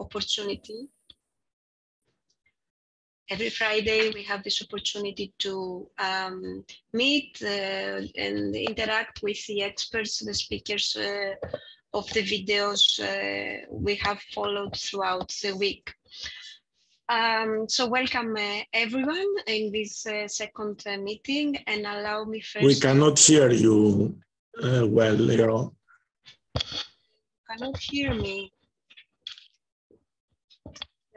opportunity. Every Friday, we have this opportunity to um, meet uh, and interact with the experts, the speakers uh, of the videos uh, we have followed throughout the week. Um, so welcome uh, everyone in this uh, second uh, meeting and allow me first. We cannot hear you uh, well, Lero. Cannot hear me.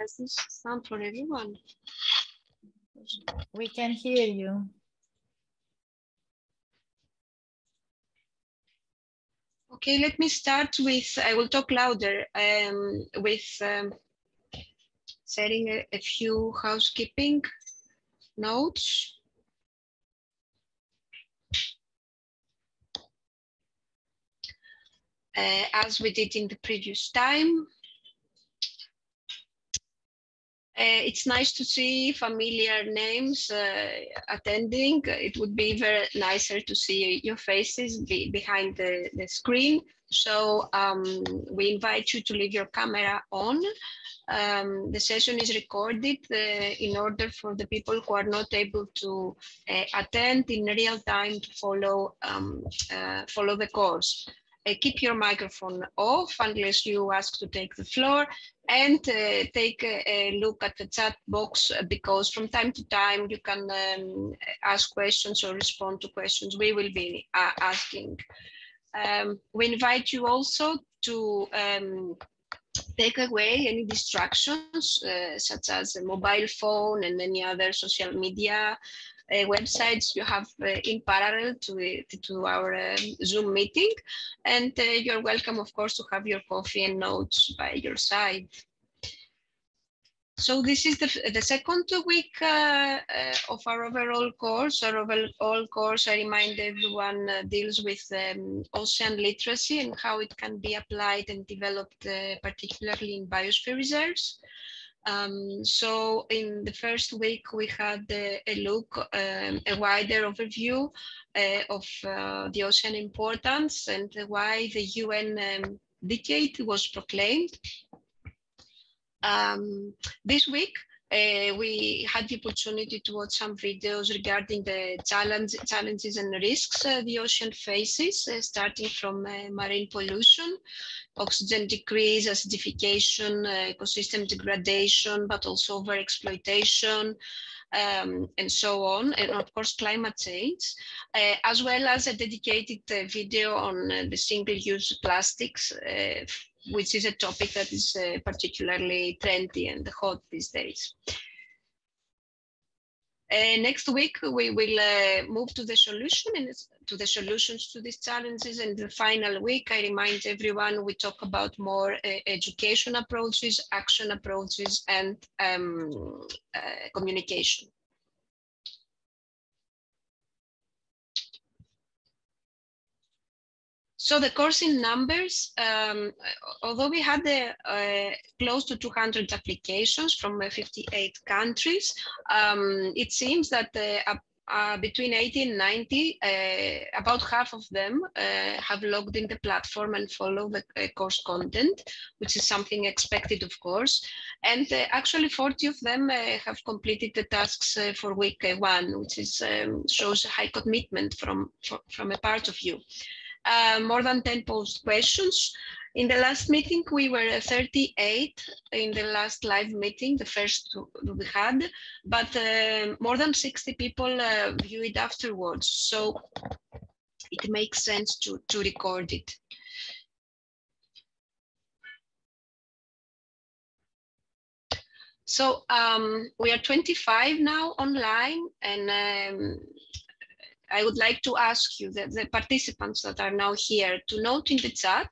Does this sound for everyone? We can hear you. Okay, let me start with, I will talk louder, um, with um, setting a, a few housekeeping notes. Uh, as we did in the previous time. Uh, it's nice to see familiar names uh, attending. It would be very nicer to see your faces be behind the, the screen. So um, we invite you to leave your camera on. Um, the session is recorded uh, in order for the people who are not able to attend in real time to follow, um, follow the course. Uh, keep your microphone off unless you ask to take the floor and uh, take a, a, look at the chat box uh, because from time to time you can um, ask questions or respond to questions we will be uh, asking. Um, we invite you also to um, take away any distractions uh, such as a mobile phone and any other social media websites you have uh, in parallel to, to our um, Zoom meeting. And uh, you're welcome, of course, to have your coffee and notes by your side. So this is the, the second week uh, uh, of our overall course. Our overall course, I remind everyone, uh, deals with um, ocean literacy and how it can be applied and developed, particularly in biosphere reserves. Um, so in the first week, we had a, a look, um, a wider overview uh, of uh, the ocean importance and why the UN um, decade was proclaimed. Um, this week, uh, we had the opportunity to watch some videos regarding the challenge, challenges and risks uh, the ocean faces, uh, starting from uh, marine pollution, oxygen decrease, acidification, uh, ecosystem degradation, but also overexploitation, um, and so on, and of course climate change, uh, as well as a dedicated video on the single-use plastics which is a topic that is uh, particularly trendy and hot these days. Uh, next week, we will uh, move to the solution and to the solutions to these challenges. And the final week, I remind everyone, we talk about more uh, education approaches, action approaches, and um, uh, communication. So the course in numbers, um, although we had the, uh, close to 200 applications from uh, 58 countries, um, it seems that uh, uh, between 80 and 90, uh, about half of them uh, have logged in the platform and follow the course content, which is something expected, of course. And actually 40 of them have completed the tasks for week one, which is um, shows a high commitment from, from a part of you uh, more than 10 post questions. In the last meeting, we were 38 in the last live meeting, the first we had, but uh, more than 60 people uh, view it afterwards. So it makes sense to, to record it. So um, we are 25 now online and um, I would like to ask you, the, the participants that are now here, to note in the chat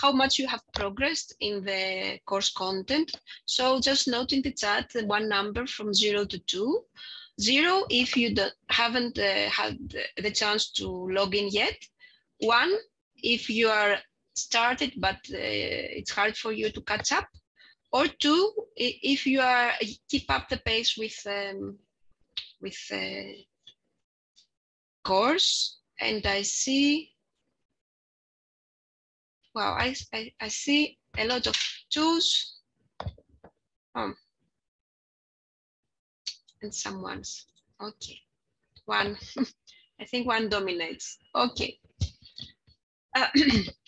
how much you have progressed in the course content. So just note in the chat the one number from zero to two. Zero if you haven't uh, had the chance to log in yet. One if you are started but uh, it's hard for you to catch up. Or two if you are keep up the pace with um, with uh, course and I see, wow, I, I, I see a lot of tools Oh. And someone's, okay. One, I think one dominates. Okay. Uh,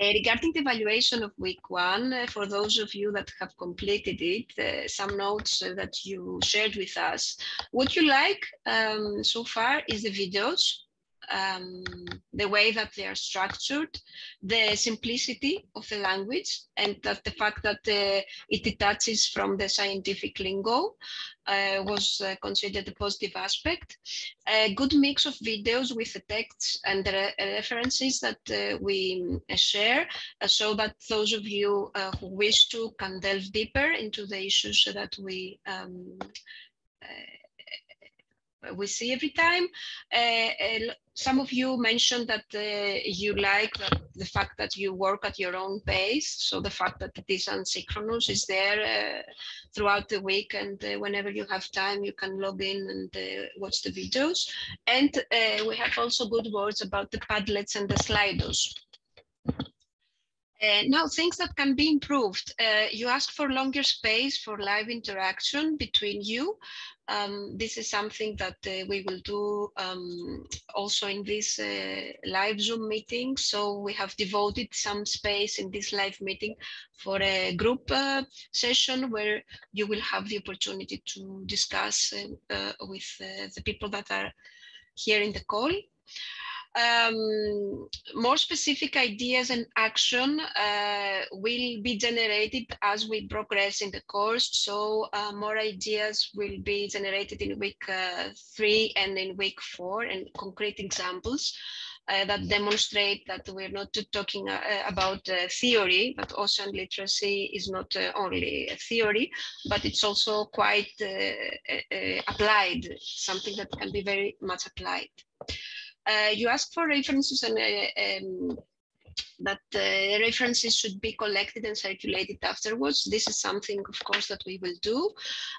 Uh, regarding the evaluation of week one, uh, for those of you that have completed it, uh, some notes that you shared with us. What you like um, so far is the videos um, the way that they are structured, the simplicity of the language, and that the fact that uh, it detaches from the scientific lingo uh, was uh, considered a positive aspect. A good mix of videos with the texts and the re references that uh, we uh, share, uh, so that those of you who wish to can delve deeper into the issues that we um, we see every time. Uh, uh, some of you mentioned that uh, you like the fact that you work at your own pace. So the fact that it is asynchronous is there throughout the week and whenever you have time, you can log in and watch the videos. And we have also good words about the Padlets and the Slidos. Uh, now, things that can be improved. Uh, you ask for longer space for live interaction between you. Um, this is something that uh, we will do um, also in this uh, live Zoom meeting. So we have devoted some space in this live meeting for a group uh, session where you will have the opportunity to discuss uh, uh, with uh, the people that are here in the call um, more specific ideas and action uh, will be generated as we progress in the course. So uh, more ideas will be generated in week uh, three and in week four and concrete examples. Uh, that demonstrate that we're not talking uh, about uh, theory, but ocean literacy is not only a theory, but it's also quite applied, something that can be very much applied. Uh, you ask for references and uh, um, that uh, references should be collected and circulated afterwards. This is something, of course, that we will do.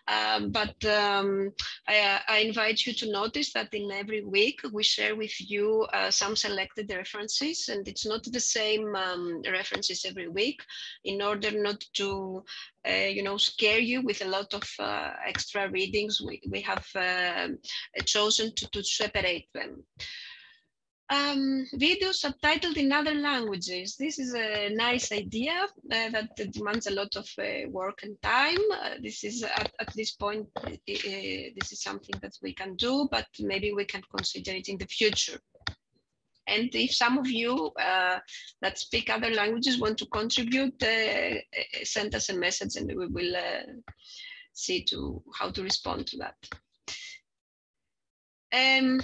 Um, but um, I, I, invite you to notice that in every week we share with you uh, some selected references, and it's not the same um, references every week in order not to uh, you know, scare you with a lot of uh, extra readings. We, we have uh, chosen to, to separate them um, videos subtitled in other languages. This is a nice idea uh, that demands a lot of uh, work and time. Uh, this is at, at this point, uh, uh, this is something that we can do, but maybe we can consider it in the future. And if some of you uh, that speak other languages want to contribute, send us a message and we will see to how to respond to that. Um,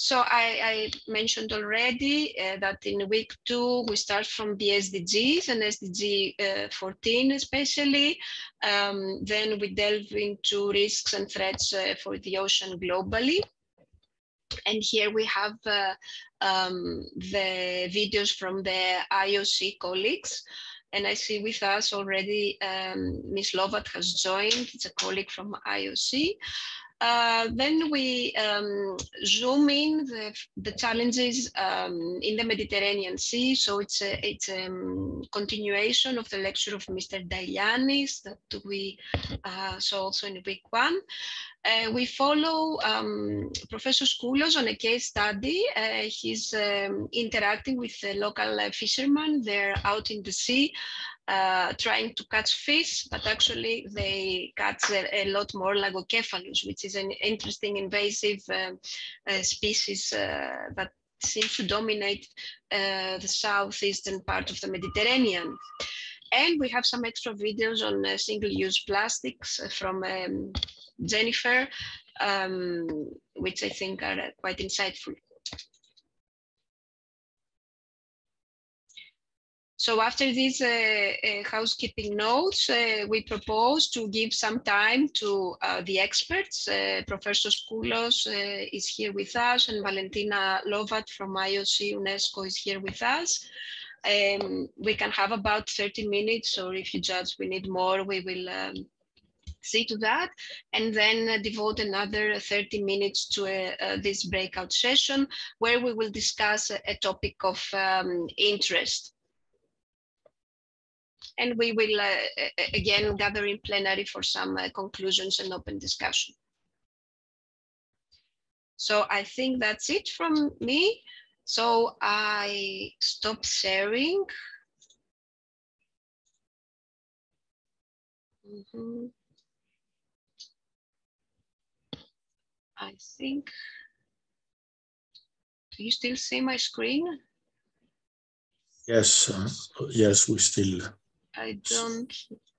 so I, I, mentioned already uh, that in week two, we start from the SDGs and SDG uh, 14 especially. Um, then we delve into risks and threats uh, for the ocean globally. And here we have uh, um, the videos from the IOC colleagues. And I see with us already, um, Ms. Lovat has joined, it's a colleague from IOC. Uh, then we um, zoom in the, the challenges um, in the Mediterranean Sea. So it's a, it's a um, continuation of the lecture of Mr. Dailianis that we uh, saw also in week one. Uh, we follow um, Professor Scoullos on a case study. Uh, he's um, interacting with the local fishermen. They're out in the sea uh, trying to catch fish, but actually they catch a, a, lot more Lagocephalus, which is an interesting invasive uh, uh, species uh, that seems to dominate uh, the southeastern part of the Mediterranean. And we have some extra videos on uh, single-use plastics from um, Jennifer, um, which I think are quite insightful. So after these uh, uh, housekeeping notes, uh, we propose to give some time to uh, the experts. Uh, Professor Scoullos uh, is here with us and Valentina Lovat from IOC UNESCO is here with us. Um, we can have about 30 minutes or if you judge we need more, we will um, see to that and then devote another 30 minutes to this breakout session where we will discuss a, a topic of um, interest and we will uh, again gather in plenary for some uh, conclusions and open discussion. So I think that's it from me. So I stop sharing. Mm -hmm. I think, do you still see my screen? Yes, uh, yes, we still I don't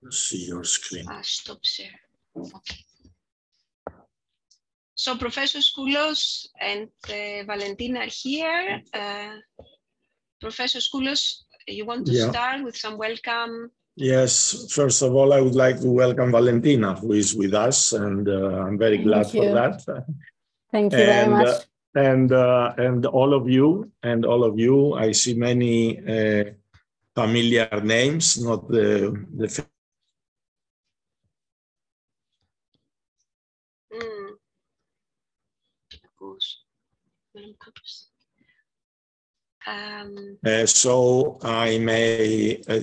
see your screen. Ah, stop share. Okay. So Professor Scoullos and uh, Valentina are here. Uh, Professor Scoullos, you want to yeah. start with some welcome? Yes, first of all, I would like to welcome Valentina, who is with us, and uh, I'm very glad for that. Thank you and, very much. Uh, and uh, and all of you, and all of you, I see many uh, familiar names, not the the Um, uh, so I may uh,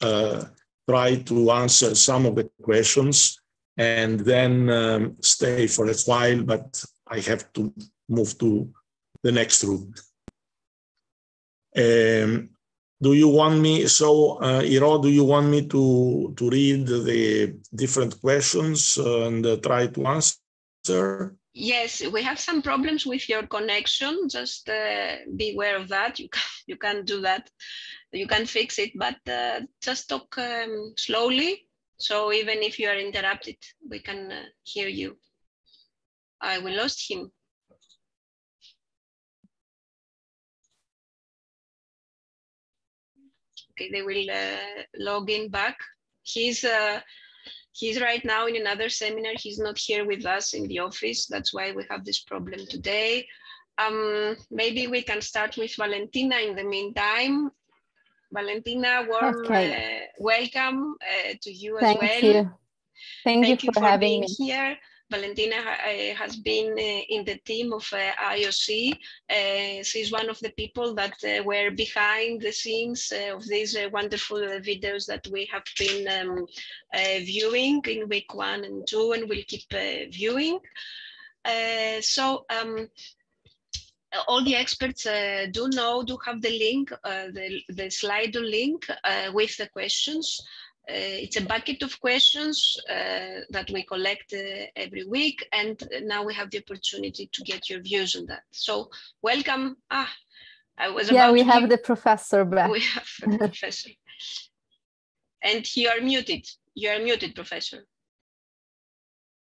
uh, try to answer some of the questions and then um, stay for a while, but I have to move to the next room. Um, do you want me, so uh, Iro, do you want me to, to read the different questions and uh, try to answer? Yes, we have some problems with your connection. Just uh, be aware of that. You can you can do that. You can fix it, but uh, just talk um, slowly. So even if you are interrupted, we can uh, hear you. I will lost him. They will uh, log in back. He's uh, He's right now in another seminar. He's not here with us in the office. That's why we have this problem today. Um, maybe we can start with Valentina in the meantime. Valentina, warm okay. uh, welcome uh, to you Thank as well. You. Thank, Thank you, for, for having being me. here. Valentina uh, has been uh, in the team of uh, IOC. she's one of the people that were behind the scenes of these wonderful videos that we have been um, viewing in week one and two and we'll keep viewing. so um, all the experts uh, do know, do have the link, uh, the, the Slido link uh, with the questions. Uh, it's a bucket of questions uh, that we collect uh, every week, and now we have the opportunity to get your views on that. So, welcome. Ah, I was yeah, we have the professor back. We have the professor, and you are muted. You are muted, professor.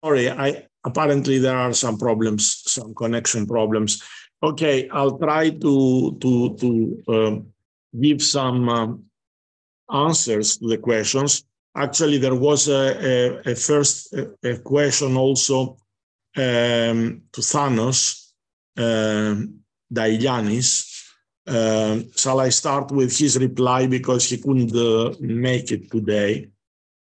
Sorry, I apparently there are some problems, some connection problems. Okay, I'll try to to to um, give some. Um, answers to the questions. Actually, there was a, a, a first a, question also um, to Thanos um. Um, shall I start with his reply because he couldn't uh, make it today?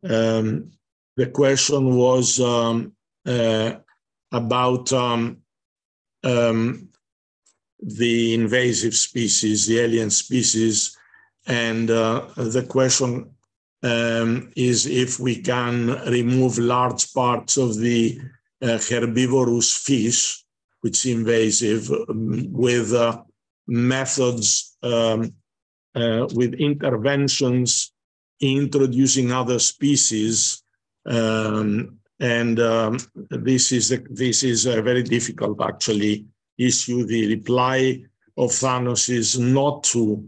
Um, the question was um, uh, about um, um, the invasive species, the alien species, and uh, the question um, is if we can remove large parts of the uh, herbivorous fish, which is invasive, um, with uh, methods, um, with interventions introducing other species. Um, and um, this is a, this is a very difficult actually issue. The reply of Thanos is not to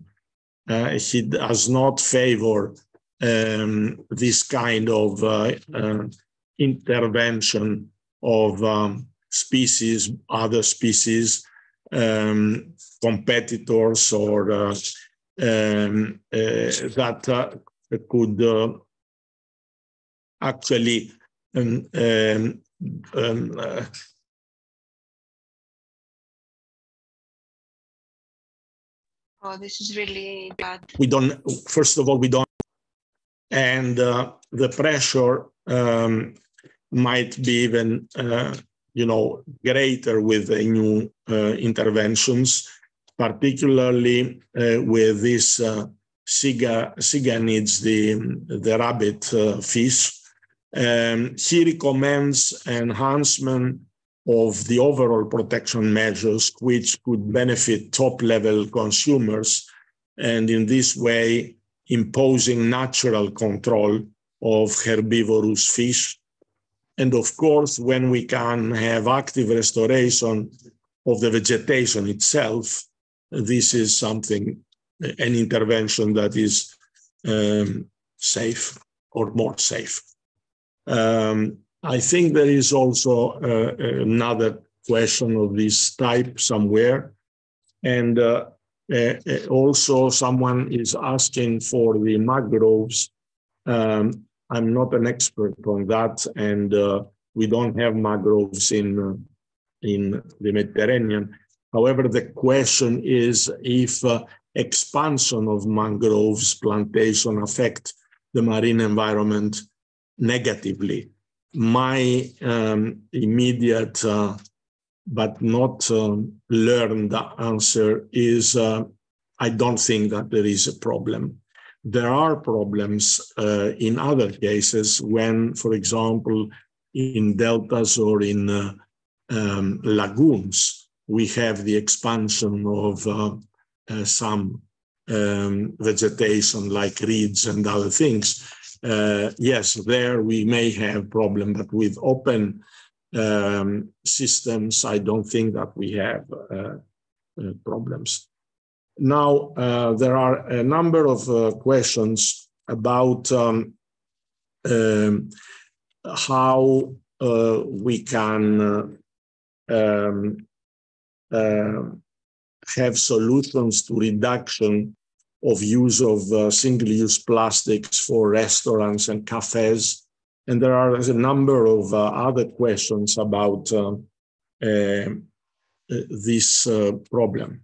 uh, he does not favor um, this kind of uh, uh, intervention of um, species, other species, um, competitors, or uh, um, uh, that uh, could actually um, Oh, this is really bad. We don't, first of all, we don't, and uh, the pressure um, might be even, uh, you know, greater with the new uh, interventions, particularly uh, with these uh, Siganids the, the rabbit uh, fish. Um, he recommends enhancement of the overall protection measures, which could benefit top level consumers, and in this way, imposing natural control of herbivorous fish. And of course, when we can have active restoration of the vegetation itself, this is something, an intervention that is um, safe or more safe. Um, I think there is also uh, another question of this type somewhere. And uh, uh, also, someone is asking for the mangroves. Um, I'm not an expert on that, and uh, we don't have mangroves in uh, in the Mediterranean. However, the question is if uh, expansion of mangroves plantation affect the marine environment negatively. My um, immediate uh, but not um, learned answer is uh, I don't think that there is a problem. There are problems uh, in other cases when, for example, in deltas or in uh, um, lagoons, we have the expansion of uh, uh, some um, vegetation like reeds and other things. Uh, yes, there we may have problem, but with open um, systems, I don't think that we have uh, uh, problems. Now, uh, there are a number of questions about um, um, how we can um, have solutions to reduction of use of uh, single-use plastics for restaurants and cafes. And there are a number of uh, other questions about uh, uh, this uh, problem.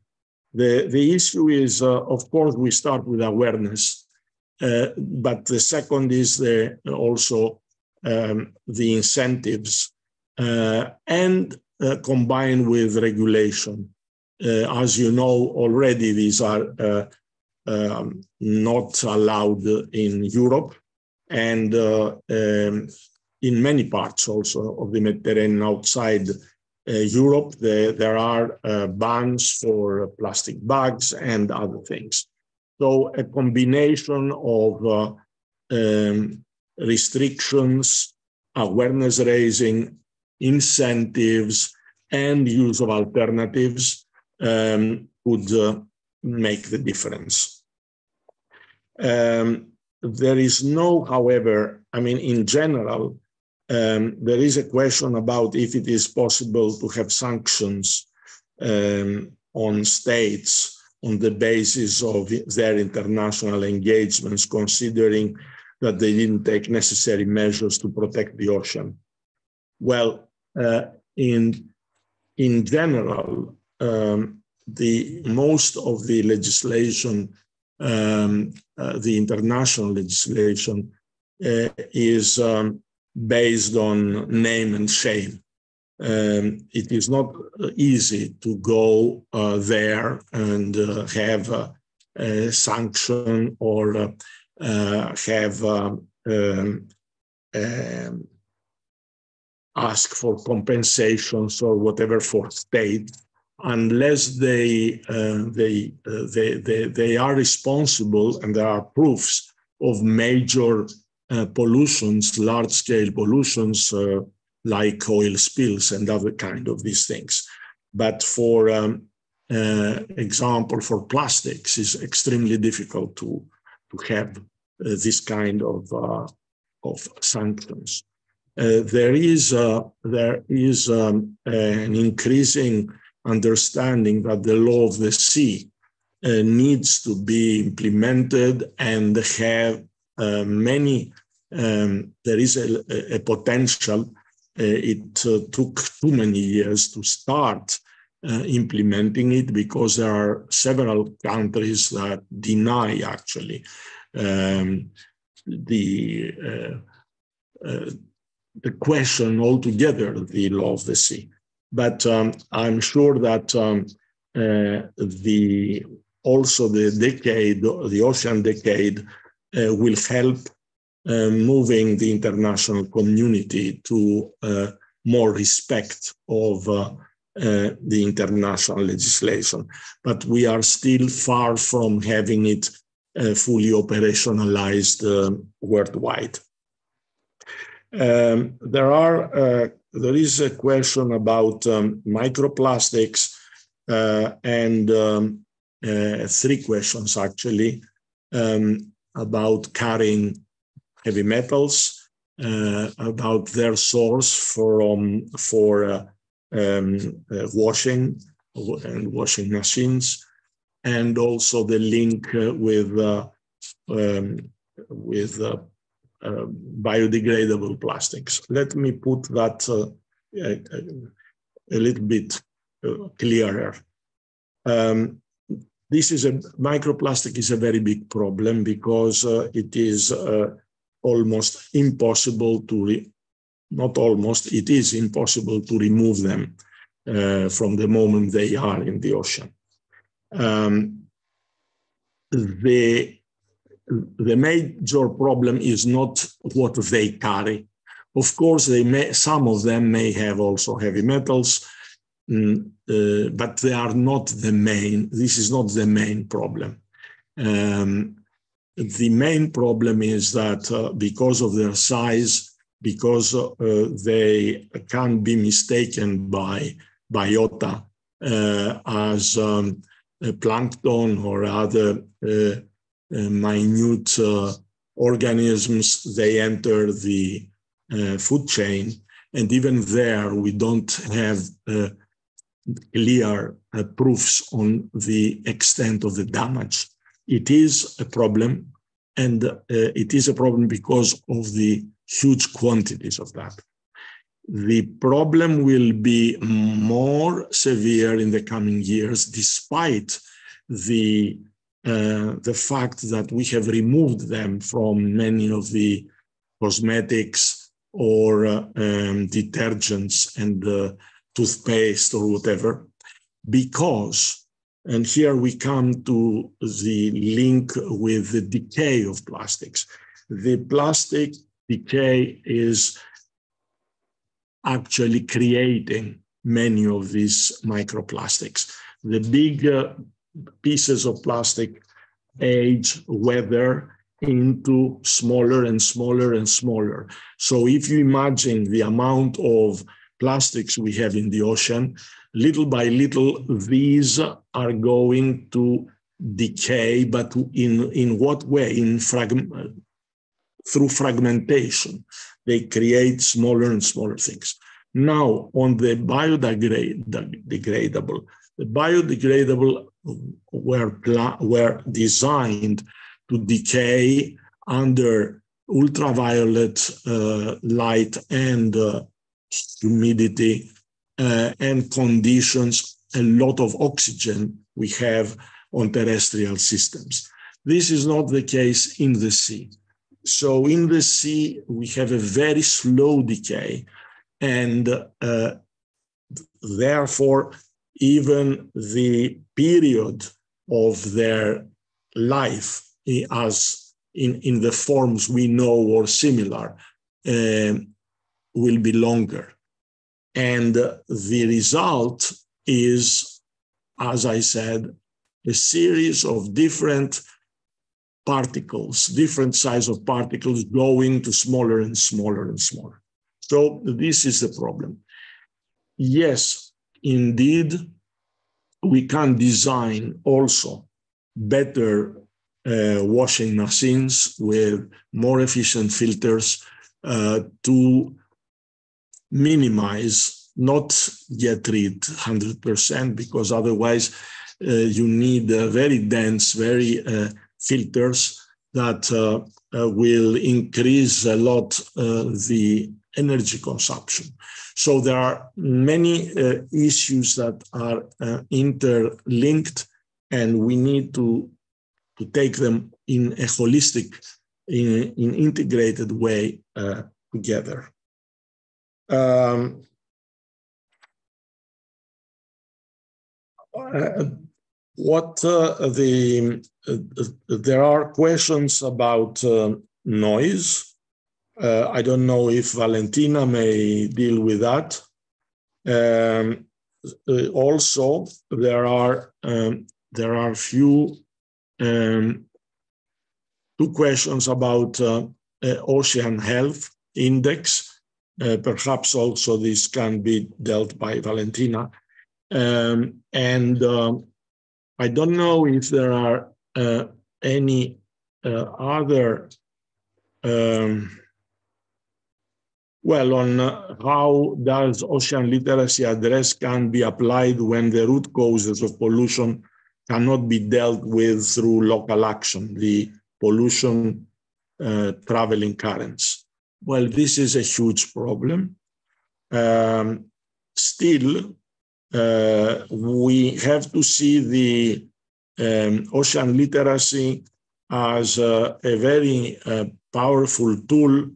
The, the issue is, of course, we start with awareness, but the second is the, also um, the incentives and uh, combined with regulation. Uh, as you know already, these are uh, um, not allowed in Europe and uh, um, in many parts also of the Mediterranean outside uh, Europe, the, there are uh, bans for plastic bags and other things. So a combination of um, restrictions, awareness raising, incentives, and use of alternatives um, would uh, make the difference. Um, there is no, however, I mean, in general, um, there is a question about if it is possible to have sanctions um, on states on the basis of their international engagements, considering that they didn't take necessary measures to protect the ocean. Well, uh, in in general, um, the most of the legislation, um, uh, the international legislation, uh, is um, based on name and shame. Um, it is not easy to go uh, there and uh, have a, a, sanction or uh, have um, um, ask for compensations or whatever for state unless they, uh, they, uh, they, they, they, are responsible and there are proofs of major uh, pollutions, large scale pollutions uh, like oil spills and other kind of these things. But for um, uh, example, for plastics, is extremely difficult to, to have uh, this kind of, of sanctions. There is there is um, an increasing understanding that the law of the sea uh, needs to be implemented and have uh, many. Um, there is a, a potential. Uh, it took too many years to start implementing it because there are several countries that deny actually um, the the question altogether, the law of the sea. But um, I'm sure that um, uh, the also the decade, the ocean decade, uh, will help uh, moving the international community to uh, more respect of uh, uh, the international legislation. But we are still far from having it fully operationalized worldwide. Um, there are there is a question about um, microplastics and um, three questions actually um, about carrying heavy metals, uh, about their source for um, for uh, um, uh, washing and washing machines, and also the link uh, with uh, um, with uh, biodegradable plastics. Let me put that a, a, little bit clearer. Um, this is a microplastic is a very big problem because uh, it is uh, almost impossible to re- not almost it is impossible to remove them uh, from the moment they are in the ocean um, the the major problem is not what they carry of course they may some of them may have also heavy metals Mm, uh, but they are not the main, this is not the main problem. Um, the main problem is that uh, because of their size, because uh, they can be mistaken by biota uh, as um, plankton or other uh, minute organisms, they enter the food chain. And even there, we don't have clear uh, proofs on the extent of the damage. It is a problem, and uh, it is a problem because of the huge quantities of that. The problem will be more severe in the coming years, despite the uh, the fact that we have removed them from many of the cosmetics or uh, um, detergents and uh, toothpaste or whatever, because, and here we come to the link with the decay of plastics. The plastic decay is actually creating many of these microplastics. The big uh, pieces of plastic age, weather into smaller and smaller and smaller. So if you imagine the amount of plastics we have in the ocean, little by little, these are going to decay, but in, in what way? In fragment, through fragmentation. They create smaller and smaller things. Now, on the biodegradable, the biodegradable were, were designed to decay under ultraviolet uh, light and uh, humidity, uh, and conditions, a lot of oxygen we have on terrestrial systems. This is not the case in the sea. So in the sea, we have a very slow decay, and uh, therefore, even the period of their life as in, in the forms we know or similar uh, will be longer. And the result is, as I said, a series of different particles, different size of particles going to smaller and smaller and smaller. So this is the problem. Yes, indeed, we can design also better uh, washing machines with more efficient filters uh, to minimize, not get rid 100%, because otherwise uh, you need uh, very dense, very uh, filters that uh, will increase a lot the energy consumption. So there are many issues that are interlinked, and we need to, to take them in a holistic, in, in integrated way together. Um, uh, what uh, the uh, there are questions about uh, noise. Uh, I don't know if Valentina may deal with that. Um, uh, also, there are um, there are few um, two questions about uh, ocean health index. perhaps also this can be dealt by Valentina. Um, and um, I don't know if there are uh, any uh, other, um, well, on uh, how does ocean literacy address can be applied when the root causes of pollution cannot be dealt with through local action, the pollution uh, traveling currents. Well, this is a huge problem. Um, still, uh, we have to see the um, ocean literacy as uh, a very uh, powerful tool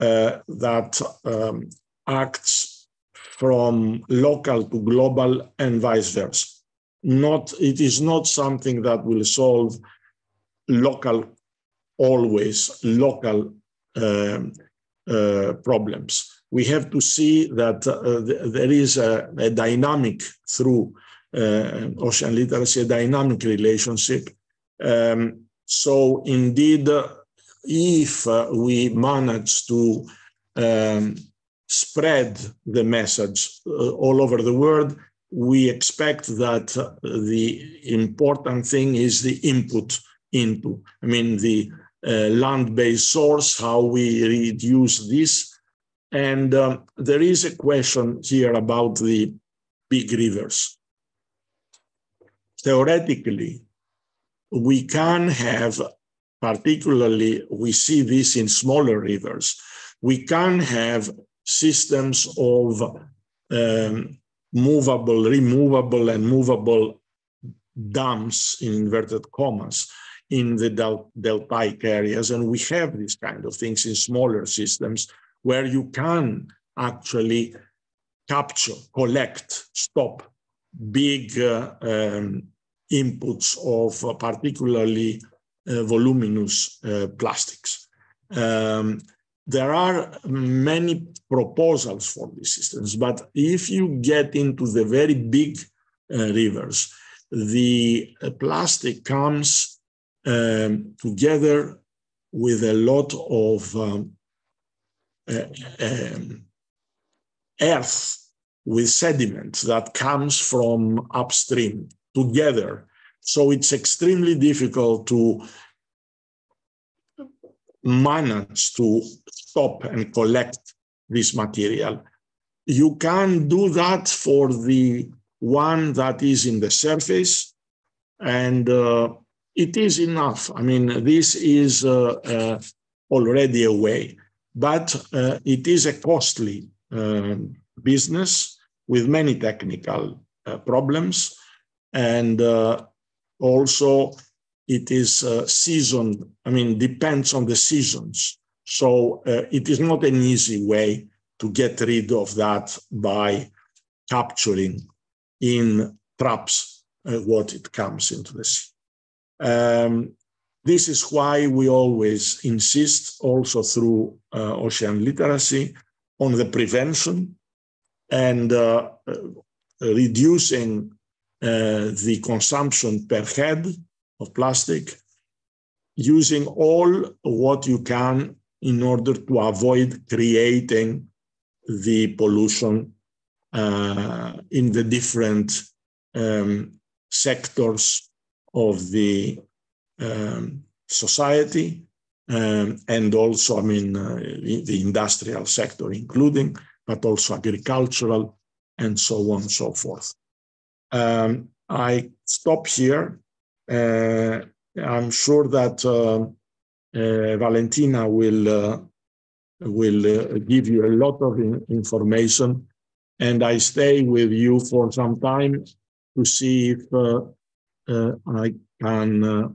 that um, acts from local to global and vice versa. Not, it is not something that will solve local, always local um, uh, problems we have to see that uh, there is a, a dynamic through uh, ocean literacy, a dynamic relationship. Um, so indeed, if uh, we manage to um, spread the message uh, all over the world, we expect that the important thing is the input into, I mean, the uh, land-based source, how we reduce this and um, there is a question here about the big rivers. Theoretically, we can have, particularly, we see this in smaller rivers, we can have systems of um, movable, removable, and movable dams in inverted commas in the del deltaic areas. And we have these kind of things in smaller systems where you can actually capture, collect, stop big uh, um, inputs of uh, particularly voluminous uh, plastics. Um, there are many proposals for these systems, but if you get into the very big uh, rivers, the uh, plastic comes um, together with a lot of um, uh, um, earth with sediment that comes from upstream together. So it's extremely difficult to manage to stop and collect this material. You can do that for the one that is in the surface, and uh, it is enough. I mean, this is uh, uh, already a way but uh, it is a costly um, business with many technical uh, problems. And uh, also, it is uh, seasoned, I mean, depends on the seasons. So uh, it is not an easy way to get rid of that by capturing in traps uh, what it comes into the sea. Um, this is why we always insist, also through uh, ocean literacy, on the prevention and uh, uh, reducing the consumption per head of plastic, using all what you can in order to avoid creating the pollution uh, in the different um, sectors of the um, society um, and also, I mean, uh, the industrial sector, including, but also agricultural and so on and so forth. Um, I stop here. Uh, I'm sure that uh, uh Valentina will uh, will give you a lot of in information, and I stay with you for some time to see if I can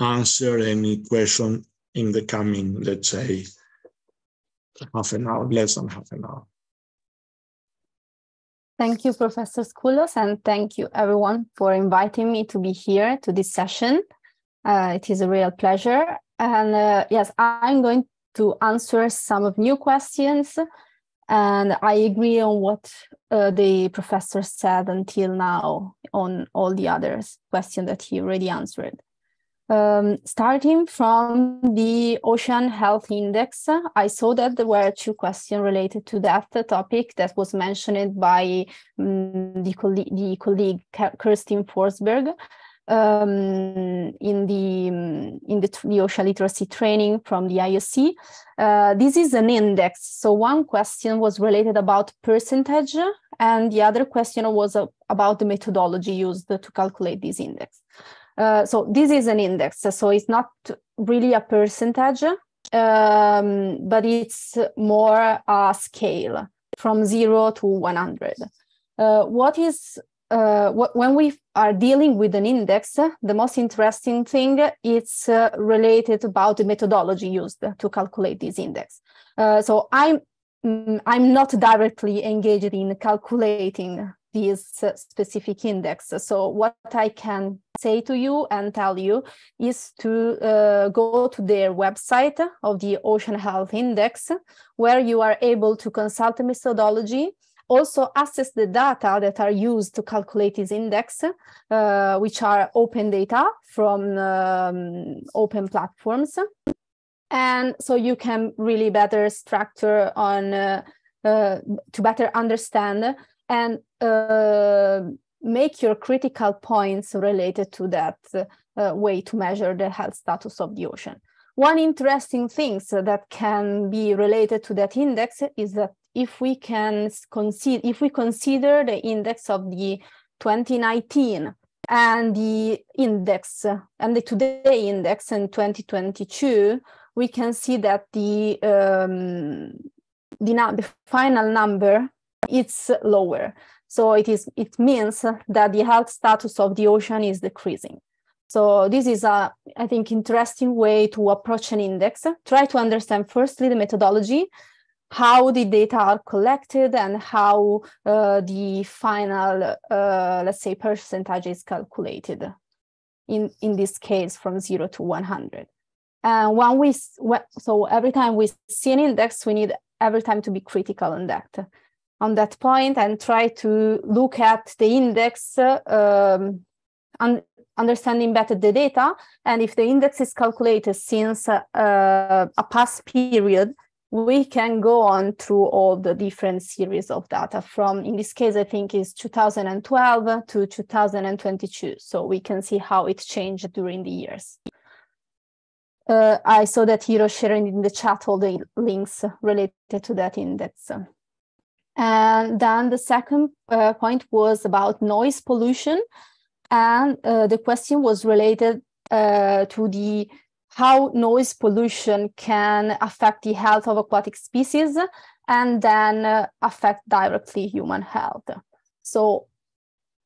answer any question in the coming, let's say, half an hour, less than half an hour. Thank you, Professor Scoullos, and thank you everyone for inviting me to be here to this session. Uh, it is a real pleasure. And uh, yes, I'm going to answer some of new questions. And I agree on what uh, the professor said until now on all the others question that he already answered. Um, starting from the Ocean Health Index, I saw that there were two questions related to that topic that was mentioned by um, the, coll the colleague Kerstin Forsberg um, in the in the, the ocean literacy training from the IOC. Uh, this is an index. So one question was related about percentage, and the other question was uh, about the methodology used to calculate this index. Uh, so this is an index, so it's not really a percentage, um, but it's more a scale from zero to 100. Uh, what is uh, what, when we are dealing with an index, the most interesting thing is uh, related about the methodology used to calculate this index. Uh, so I'm mm, I'm not directly engaged in calculating this specific index. So what I can say to you and tell you is to uh, go to their website of the Ocean Health Index, where you are able to consult the methodology, also access the data that are used to calculate this index, uh, which are open data from um, open platforms. And so you can really better structure on uh, uh, to better understand and make your critical points related to that uh, way to measure the health status of the ocean. One interesting thing that can be related to that index is that if we can consider if we consider the index of the 2019 and the index and the today index in 2022, we can see that the um, the, the final number it's lower. So it is it means that the health status of the ocean is decreasing. So this is a, I think, interesting way to approach an index. Try to understand firstly the methodology, how the data are collected and how uh, the final, uh, let's say, percentage is calculated. In, in this case, from zero to 100. And when we, so every time we see an index, we need every time to be critical on that on that point and try to look at the index, um, un understanding better the data. And if the index is calculated since uh, a past period, we can go on through all the different series of data from, in this case, I think is 2012 to 2022. So we can see how it changed during the years. Uh, I saw that Hiro sharing in the chat all the links related to that index. And then the second uh, point was about noise pollution. And uh, the question was related uh, to the how noise pollution can affect the health of aquatic species and then uh, affect directly human health. So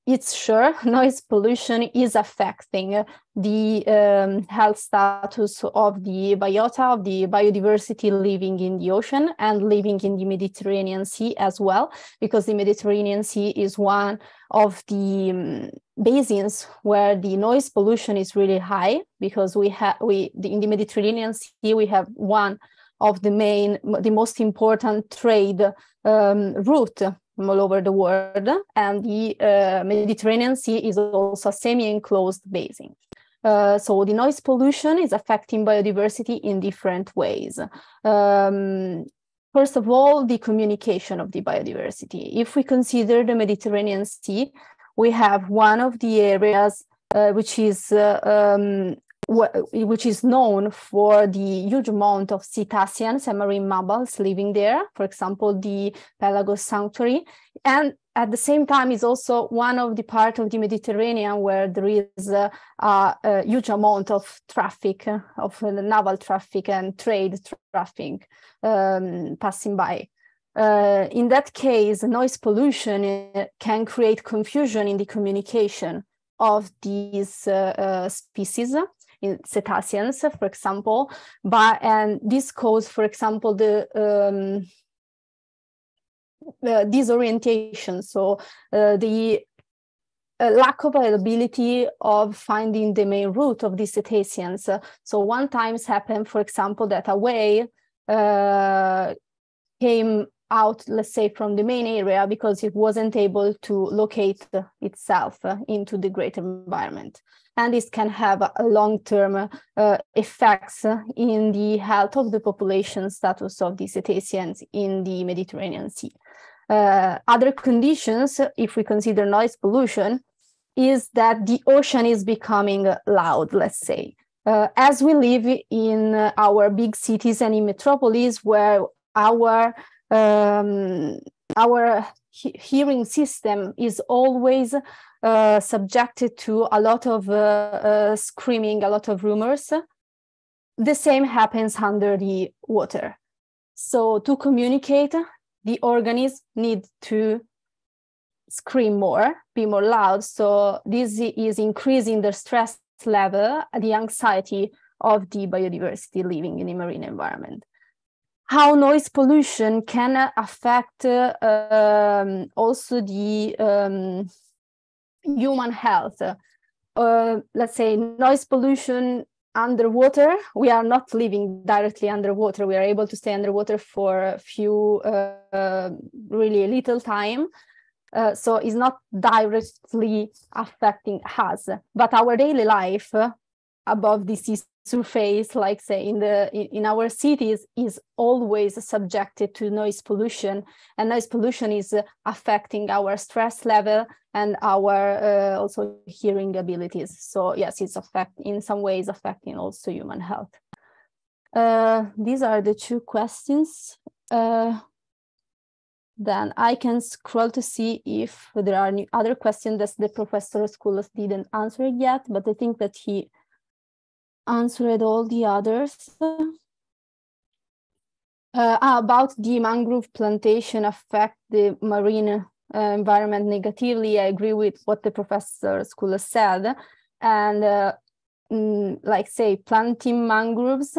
it's sure noise pollution is affecting the um, health status of the biota, of the biodiversity living in the ocean and living in the Mediterranean Sea as well, because the Mediterranean Sea is one of the um, basins where the noise pollution is really high, because we have we the, in the Mediterranean Sea we have one of the main, the most important trade um, route from all over the world, and the uh, Mediterranean Sea is also a semi-enclosed basin. Uh, so the noise pollution is affecting biodiversity in different ways. Um, first of all, the communication of the biodiversity. If we consider the Mediterranean Sea, we have one of the areas uh, which is uh, um, which is known for the huge amount of cetaceans and marine mammals living there, for example, the Pelagos Sanctuary. And at the same time is also one of the part of the Mediterranean where there is a, a, a huge amount of traffic, of naval traffic and trade traffic um, passing by. Uh, in that case, noise pollution uh, can create confusion in the communication of these uh, uh, species cetaceans, for example, but and this cause, for example, the um, uh, disorientation. So uh, the uh, lack of ability of finding the main route of these cetaceans. so one times happened, for example, that a whale uh, came out, let's say, from the main area because it wasn't able to locate itself into the greater environment. And this can have long-term uh, effects in the health of the population status of the cetaceans in the Mediterranean Sea. Uh, other conditions, if we consider noise pollution, is that the ocean is becoming loud, let's say. Uh, as we live in our big cities and in metropolis where our um, our he hearing system is always uh, subjected to a lot of uh, uh, screaming, a lot of rumors. The same happens under the water. So to communicate, the organism need to scream more, be more loud. So this is increasing the stress level, the anxiety of the biodiversity living in the marine environment how noise pollution can affect uh, um, also the um, human health. Uh, let's say noise pollution underwater. We are not living directly underwater. We are able to stay underwater for a few, uh, really little time. Uh, so it's not directly affecting us, but our daily life above the sea surface, like say in the in our cities, is always subjected to noise pollution, and noise pollution is affecting our stress level and our uh, also hearing abilities. So yes, it's affect in some ways affecting also human health. Uh, these are the two questions. Uh, then I can scroll to see if there are any other questions that the professor Scoullos didn't answer yet, but I think that he answered all the others. Uh, ah, about the mangrove plantation affect the marine uh, environment negatively, I agree with what the professor Scoullos said. And uh, mm, like say, planting mangroves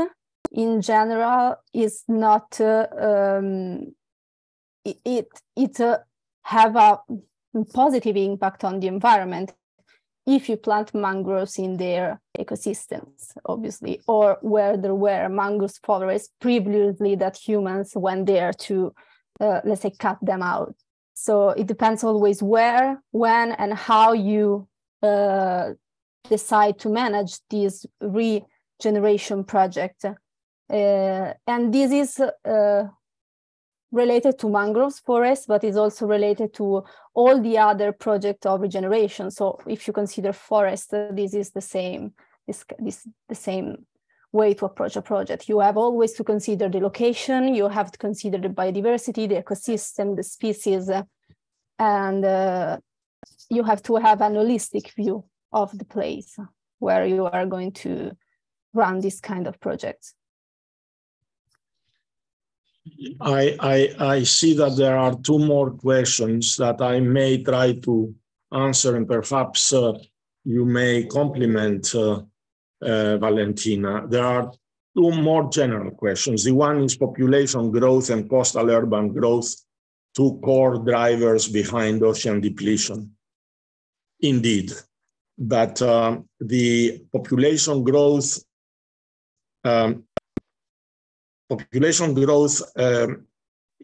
in general is not, uh, um, it, it, it uh, have a positive impact on the environment if you plant mangroves in their ecosystems, obviously, or where there were mangrove forests previously that humans went there to, uh, let's say, cut them out. So it depends always where, when, and how you uh, decide to manage this regeneration project. Uh, and this is uh, related to mangroves forests, but is also related to all the other projects of regeneration. So if you consider forest, this is the same, this, this the same way to approach a project. You have always to consider the location, you have to consider the biodiversity, the ecosystem, the species, and uh, you have to have an holistic view of the place where you are going to run this kind of projects. I, I, I see that there are two more questions that I may try to answer, and perhaps uh, you may complement uh, uh, Valentina. There are two more general questions. The one is population growth and coastal urban growth, two core drivers behind ocean depletion. Indeed, but um, the population growth um, population growth um,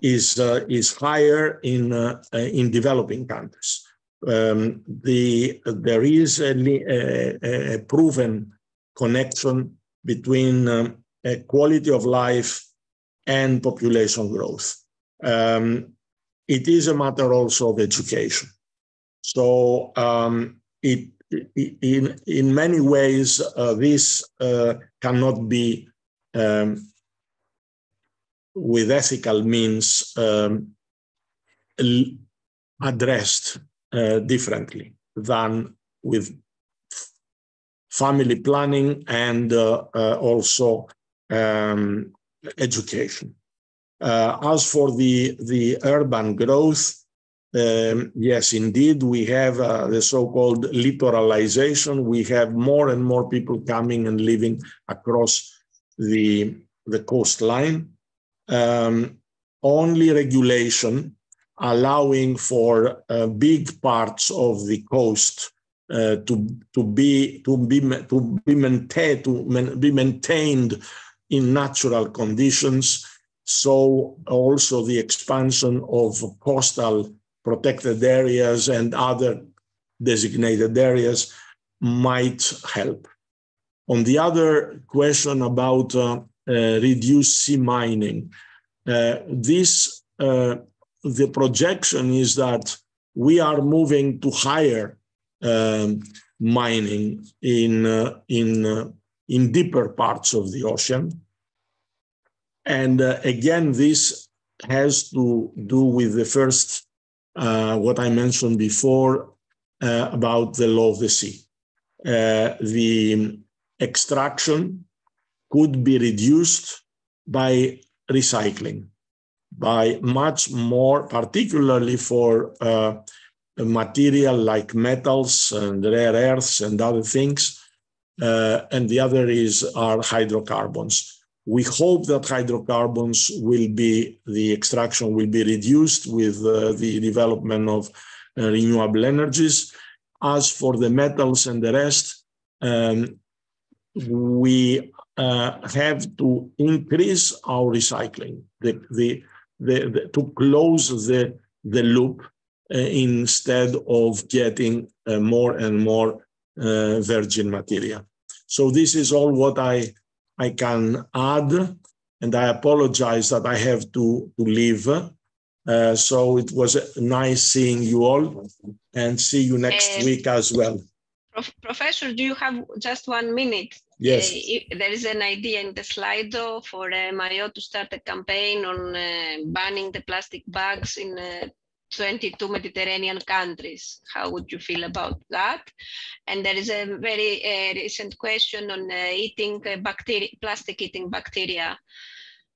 is uh, is higher in uh, uh, in developing countries. Um, the there is a, a, a proven connection between um, quality of life and population growth. Um, it is a matter also of education. So um, it, in in many ways uh, this uh, cannot be um, with ethical means um, addressed uh, differently than with family planning and uh, uh, also um, education. Uh, as for the, the urban growth, um, yes, indeed, we have uh, the so-called littoralization. We have more and more people coming and living across the, the coastline um, only regulation allowing for uh, big parts of the coast uh, to to be to be to be maintained to be maintained in natural conditions. So also the expansion of coastal protected areas and other designated areas might help. On the other question about uh, uh, reduced sea mining, uh, this uh, the projection is that we are moving to higher um, mining in uh, in uh, in deeper parts of the ocean, and again this has to do with the first what I mentioned before about the law of the sea. the extraction could be reduced by recycling, by much more, particularly for uh, material like metals and rare earths and other things. Uh, and the other is are hydrocarbons. We hope that hydrocarbons will be, the extraction will be reduced with uh, the development of uh, renewable energies. As for the metals and the rest, um, we uh, have to increase our recycling, the, the, the, the to close the, the loop uh, instead of getting uh, more and more uh, virgin material. So this is all what I, I can add, and I apologize that I have to, to leave. Uh, so it was nice seeing you all, and see you next week as well. Prof Professor, do you have just one minute? Yes. Uh, there is an idea in the Slido for uh, MIO to start a campaign on uh, banning the plastic bags in uh, 22 Mediterranean countries. How would you feel about that? And there is a very uh, recent question on uh, eating bacteria, plastic eating bacteria.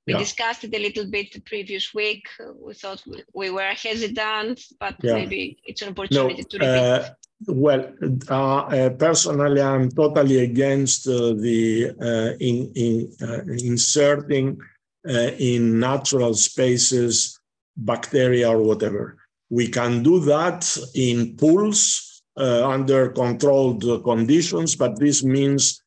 We yeah. discussed it a little bit the previous week. We thought we were hesitant, but yeah. maybe it's an opportunity no, to repeat. Well, uh, uh, personally, I'm totally against uh, the uh, in, in uh, inserting uh, in natural spaces bacteria or whatever. We can do that in pools under controlled conditions, but this means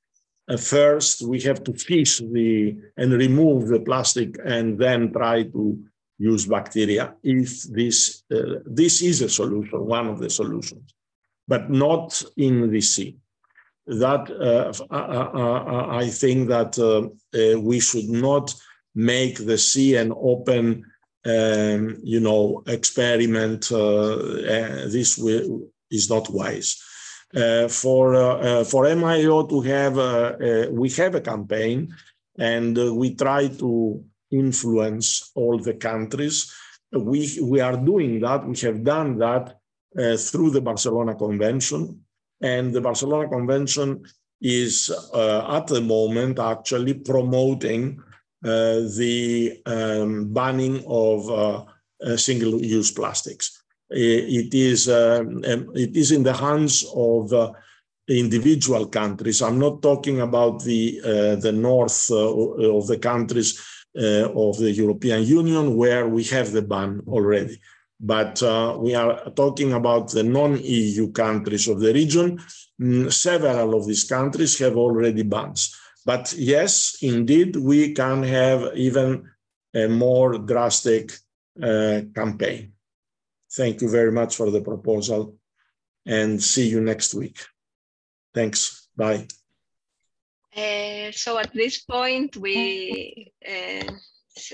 first we have to fish the and remove the plastic and then try to use bacteria. If this this is a solution, one of the solutions but not in the sea. That uh, I, I, think that uh, uh, we should not make the sea an open, um, you know, experiment. this is not wise. Uh, for uh, for MIO to have uh, we have a campaign and we try to influence all the countries. We we are doing that. We have done that uh, through the Barcelona Convention. And the Barcelona Convention is uh, at the moment actually promoting uh, the um, banning of uh, uh, single-use plastics. It is, um, um, it is in the hands of individual countries. I'm not talking about the, the north of the countries of the European Union where we have the ban already but uh, we are talking about the non-EU countries of the region. Mm, several of these countries have already bans. But yes, indeed, we can have even a more drastic uh, campaign. Thank you very much for the proposal and see you next week. Thanks. Bye. Uh, so at this point, we uh,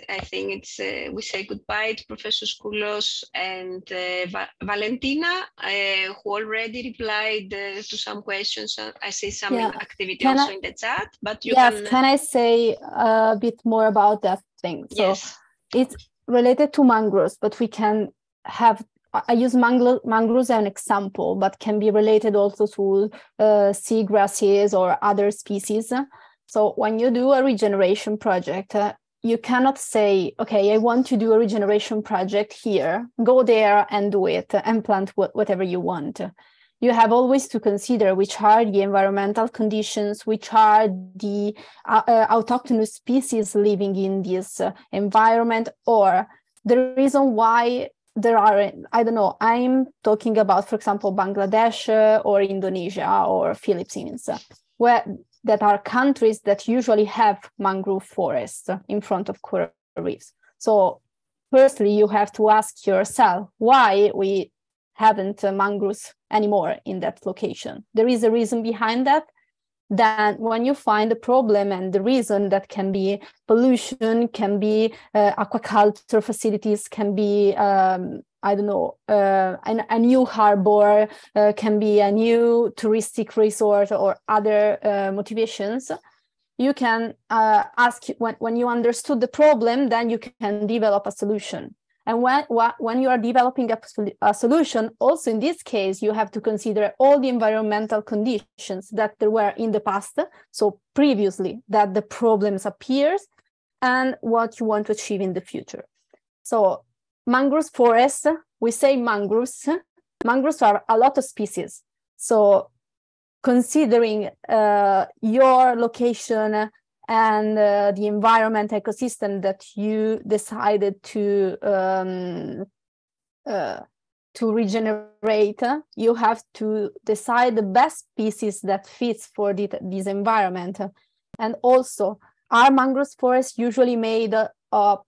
I think it's uh, we say goodbye to Professor Scoullos and uh, Va Valentina, uh, who already replied uh, to some questions. I see some yeah. activity can also I, in the chat, but you yes, can. Can I say a bit more about that thing? So yes. it's related to mangroves, but we can have. I use mangro mangroves as an example, but can be related also to uh, seagrasses or other species. So when you do a regeneration project, uh, you cannot say, okay, I want to do a regeneration project here, go there and do it and plant wh- whatever you want. You have always to consider which are the environmental conditions, which are the uh, uh, autochthonous species living in this uh, environment, or the reason why there are i don't know i'm talking about for example bangladesh uh, or indonesia or philippines where that are countries that usually have mangrove forests in front of coral reefs. So firstly you have to ask yourself why we haven't uh, mangroves anymore in that location. There is a reason behind that then when you find the problem and the reason that can be pollution can be uh, aquaculture facilities can be um, i don't know uh, an, a new harbor uh, can be a new touristic resort or other uh, motivations you can uh, ask when, when you understood the problem then you can develop a solution and when, when you are developing a, a, solution, also in this case, you have to consider all the environmental conditions that there were in the past, so previously that the problems appears, and what you want to achieve in the future. So mangroves forests, we say mangroves. Mangroves are a lot of species. So considering uh, your location and uh, the environment ecosystem that you decided to um, uh, to regenerate, you have to decide the best species that fits for the, this environment. And also, are mangrove forests usually made uh,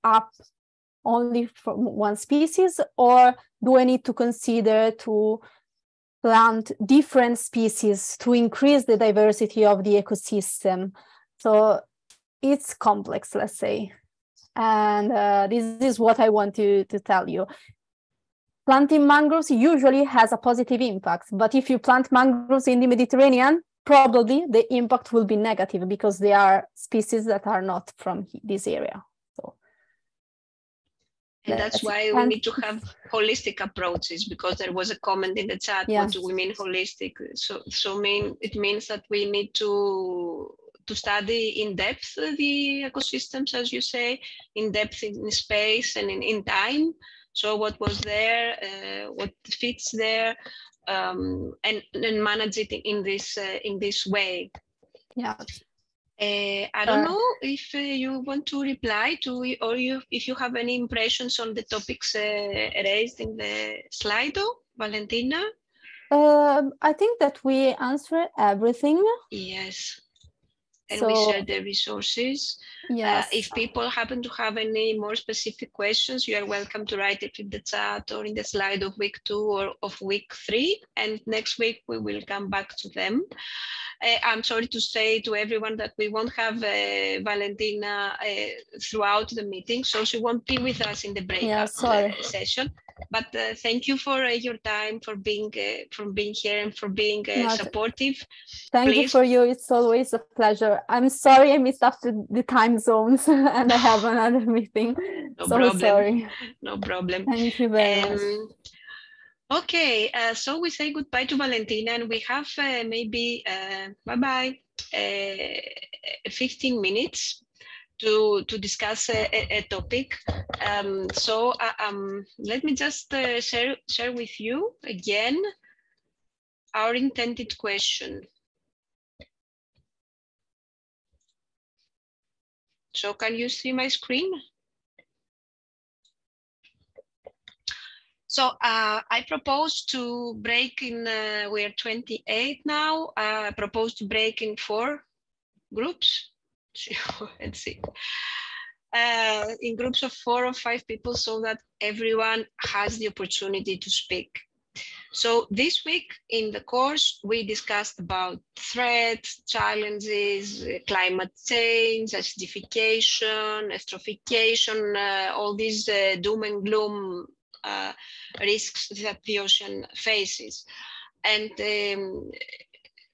up only from one species, or do I need to consider to plant different species to increase the diversity of the ecosystem? So it's complex, let's say. And uh, this is what I want to, to tell you. Planting mangroves usually has a positive impact, but if you plant mangroves in the Mediterranean, probably the impact will be negative because they are species that are not from this area. So, and that's why we need to have holistic approaches because there was a comment in the chat yes. what do we mean holistic so so mean it means that we need to to study in depth the ecosystems, as you say, in depth in space and in, in time. So what was there, uh, what fits there, um, and, and manage it in this uh, in this way. Yeah. Uh, I don't know if uh, you want to reply to, or you if you have any impressions on the topics uh, raised in the Slido, Valentina. Um, I think that we answered everything. Yes and so, we share the resources. Yes. Uh, if people happen to have any more specific questions, you are welcome to write it in the chat or in the slide of week two or of week three. And next week we will come back to them. Uh, I'm sorry to say to everyone that we won't have uh, Valentina uh, throughout the meeting, so she won't be with us in the breakout yeah, session. But uh, thank you for uh, your time for being uh, for being here and for being uh, supportive. thank Please. you for you. It's always a pleasure. I'm sorry i missed after the time zones and i have another meeting. No so problem. sorry. No problem. Thank you very um, much okay uh, so we say goodbye to valentina and we have uh, maybe bye bye 15 minutes to, to discuss a, a topic. Um, so uh, um, let me just uh, share, share with you again our intended question. So can you see my screen? So uh, I propose to break in, uh, we're 28 now, uh, I propose to break in four groups Let's see. Uh, in groups of four or five people so that everyone has the opportunity to speak. So this week in the course, we discussed about threats, challenges, climate change, acidification, eutrophication, uh, all these uh, doom and gloom uh, risks that the ocean faces. And um,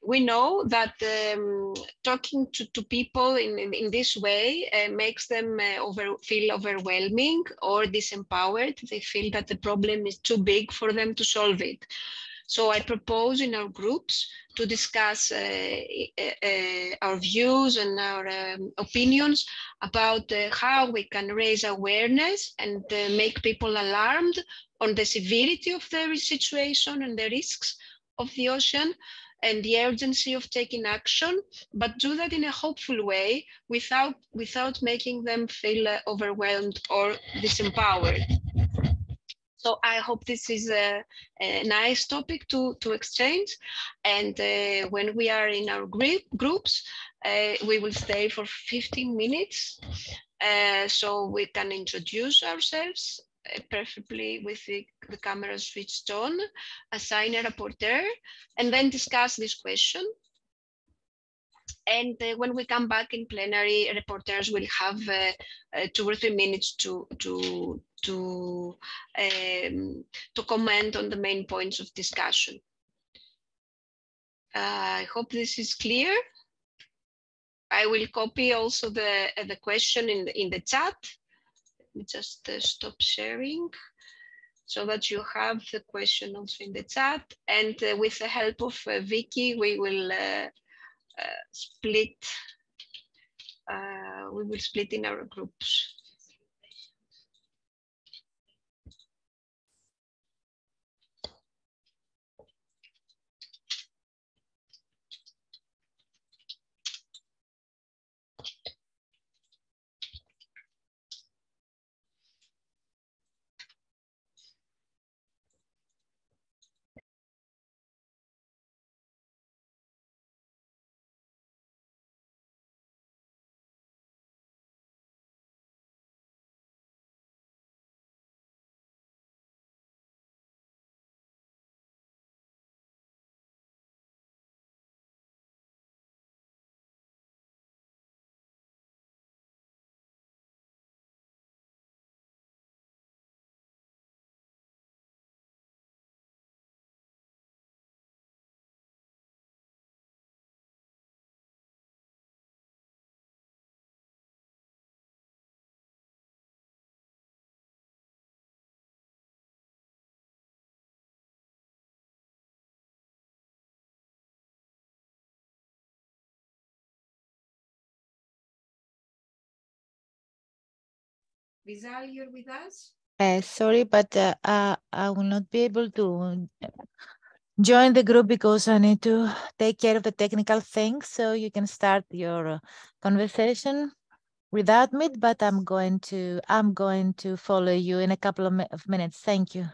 we know that um, talking to, to people in, in, in this way uh, makes them uh, over, feel overwhelming or disempowered. They feel that the problem is too big for them to solve it. So I propose in our groups to discuss uh, uh, uh our views and our um, opinions about uh, how we can raise awareness and make people alarmed on the severity of the situation and the risks of the ocean and the urgency of taking action, but do that in a hopeful way without, without making them feel uh, overwhelmed or disempowered. So I hope this is a, a nice topic to, to exchange. And uh, when we are in our group, groups, uh, we will stay for 15 minutes. Uh, so we can introduce ourselves, uh, preferably with the, the camera switched on, assign a rapporteur, and then discuss this question and uh, when we come back in plenary, reporters will have uh, uh, two or three minutes to to to um, to comment on the main points of discussion. I hope this is clear. I will copy also the the question in the, in the chat. Let me just stop sharing so that you have the question also in the chat. And uh, with the help of uh, Vicky, we will uh, uh, split, uh, we will split in our groups. Rizal, you're with us? Uh, sorry, but uh, uh, I will not be able to join the group because I need to take care of the technical things. So you can start your uh, conversation without me, but I'm going to I'm going to follow you in a couple of, of minutes. Thank you.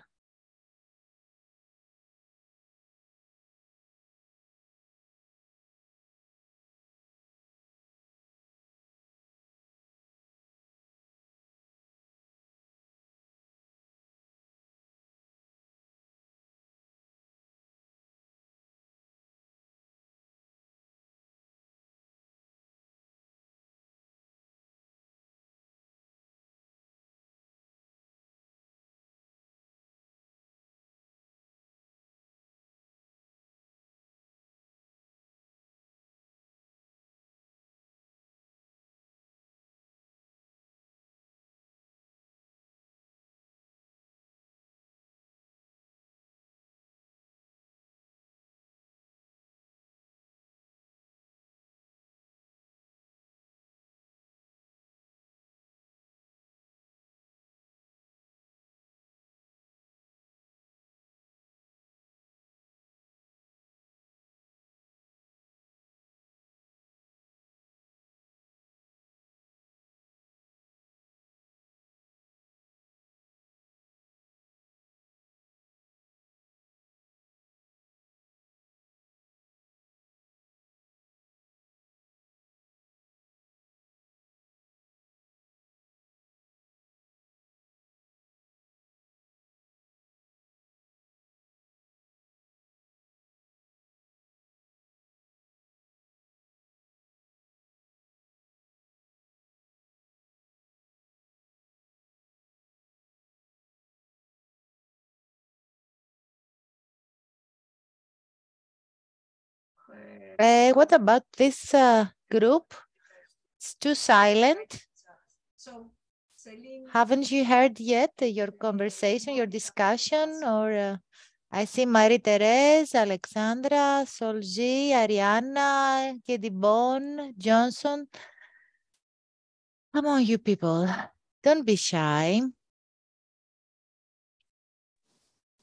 Uh, what about this uh, group? It's too silent. Haven't you heard yet your conversation, your discussion? Or uh, I see Marie-Therese, Alexandra, Solji, Ariana, Kedibon, Johnson. Come on, you people. Don't be shy.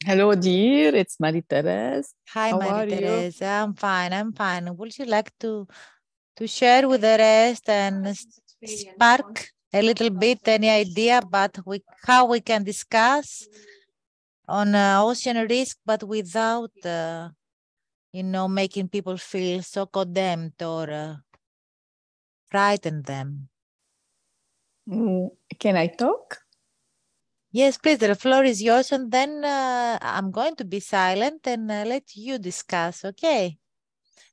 Hello, dear. It's Marie-Therese. Hi, How are? Marie-Therese. I'm fine. I'm fine. Would you like to to share with the rest and spark a little bit any idea about we, how we can discuss on uh, ocean risk, but without, uh, you know, making people feel so condemned or uh, frighten them. Mm, Can I talk? Yes, please, the floor is yours, and then uh, I'm going to be silent and uh, let you discuss, okay?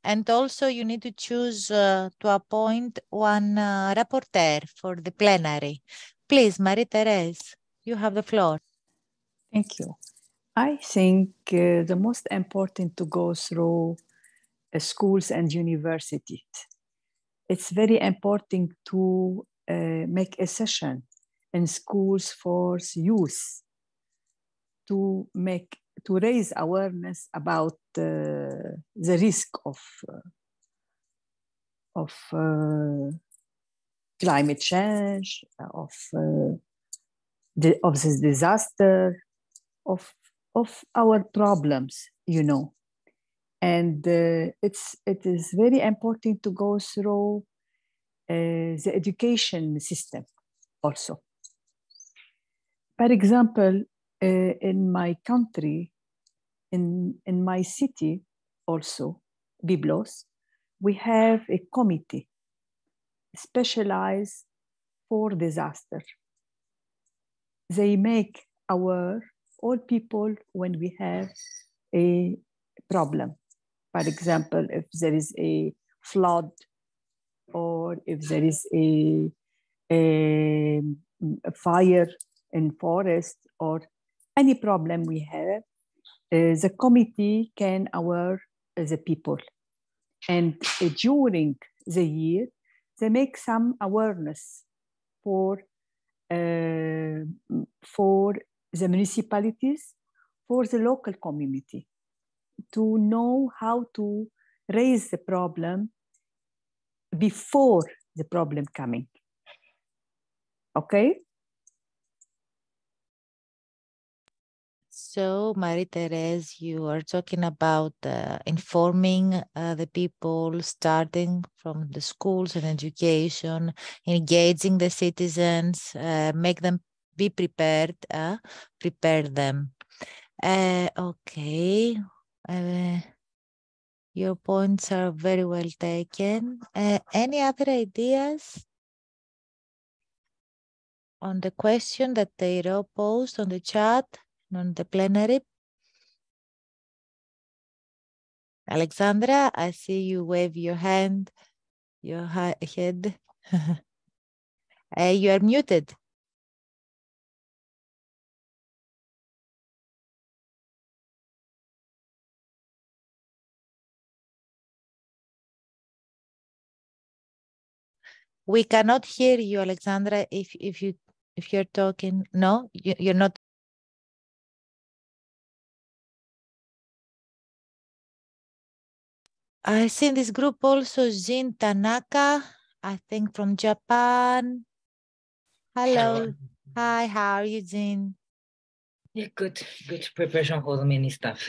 And also you need to choose uh, to appoint one uh, rapporteur for the plenary. Please, Marie-Thérèse, you have the floor. Thank you. I think uh, the most important to go through uh, schools and universities. It's very important to make a session in schools for youth to make to raise awareness about uh, the risk of uh, of uh, climate change, of uh, the, of this disaster, of of our problems, you know. And uh, it's it is very important to go through uh, the education system also. For example, uh, in my country, in, in my city also, Byblos, we have a committee specialized for disaster. They make aware all people when we have a problem. For example, if there is a flood or if there is a, a, a fire in forest or any problem we have, uh, the committee can aware the people. And uh, during the year, they make some awareness for, uh, for the municipalities, for the local community, to know how to raise the problem before the problem coming. Okay? So, Marie-Thérèse, you are talking about uh, informing uh, the people, starting from the schools and education, engaging the citizens, uh, make them be prepared, uh, prepare them. Uh, okay. Uh, your points are very well taken. Any other ideas on the question that Teiro posed on the chat? On the plenary. Alexandra, I see you wave your hand, your head. uh, you are muted. We cannot hear you, Alexandra, if, if you if you're talking. No, you, you're not I see in this group also Jin Tanaka, I think from Japan. Hello. Hello. Hi, how are you, Jin? Yeah, good, good preparation for the mini stuff.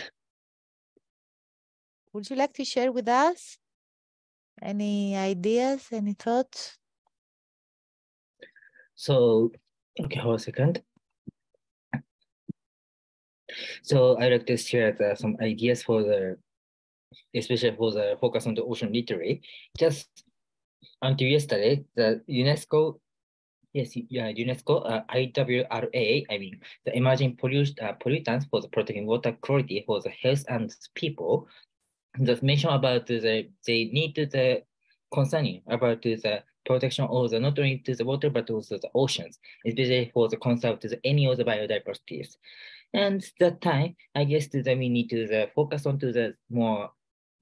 Would you like to share with us any ideas, any thoughts? So, okay, hold a second. So I like to share the, some ideas for the, especially for the focus on the ocean literacy. Just until yesterday, the UNESCO, yes, yeah, UNESCO uh, IWRA, I mean, the emerging pollut uh, pollutants for the protecting water quality for the health and people, just mention about the they need to the concerning about the protection of the not only to the water but also the oceans, especially for the conserve to the any of the biodiversities. And that time, I guess that we need to the focus on to the more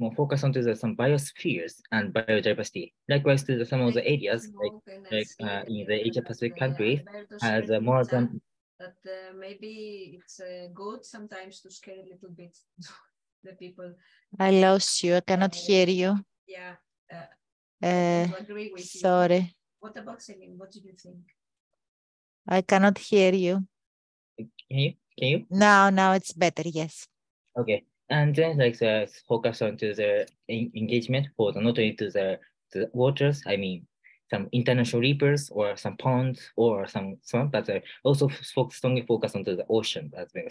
more focus on to the some biospheres and biodiversity. Likewise to the some of the areas like like uh, in the Asia Pacific countries has uh, more than that uh, maybe it's uh, good sometimes to scare a little bit the people. I lost you. I cannot hear you. Yeah. Uh, Uh, agree with you. sorry, What about Celine? What did you think? I cannot hear you. can you can you Now, now it's better. Yes. Okay, and then like the focus on to the en- engagement for the not only to the the waters, I mean some international rivers or some ponds or some swamp, but also strongly focus on the ocean as well.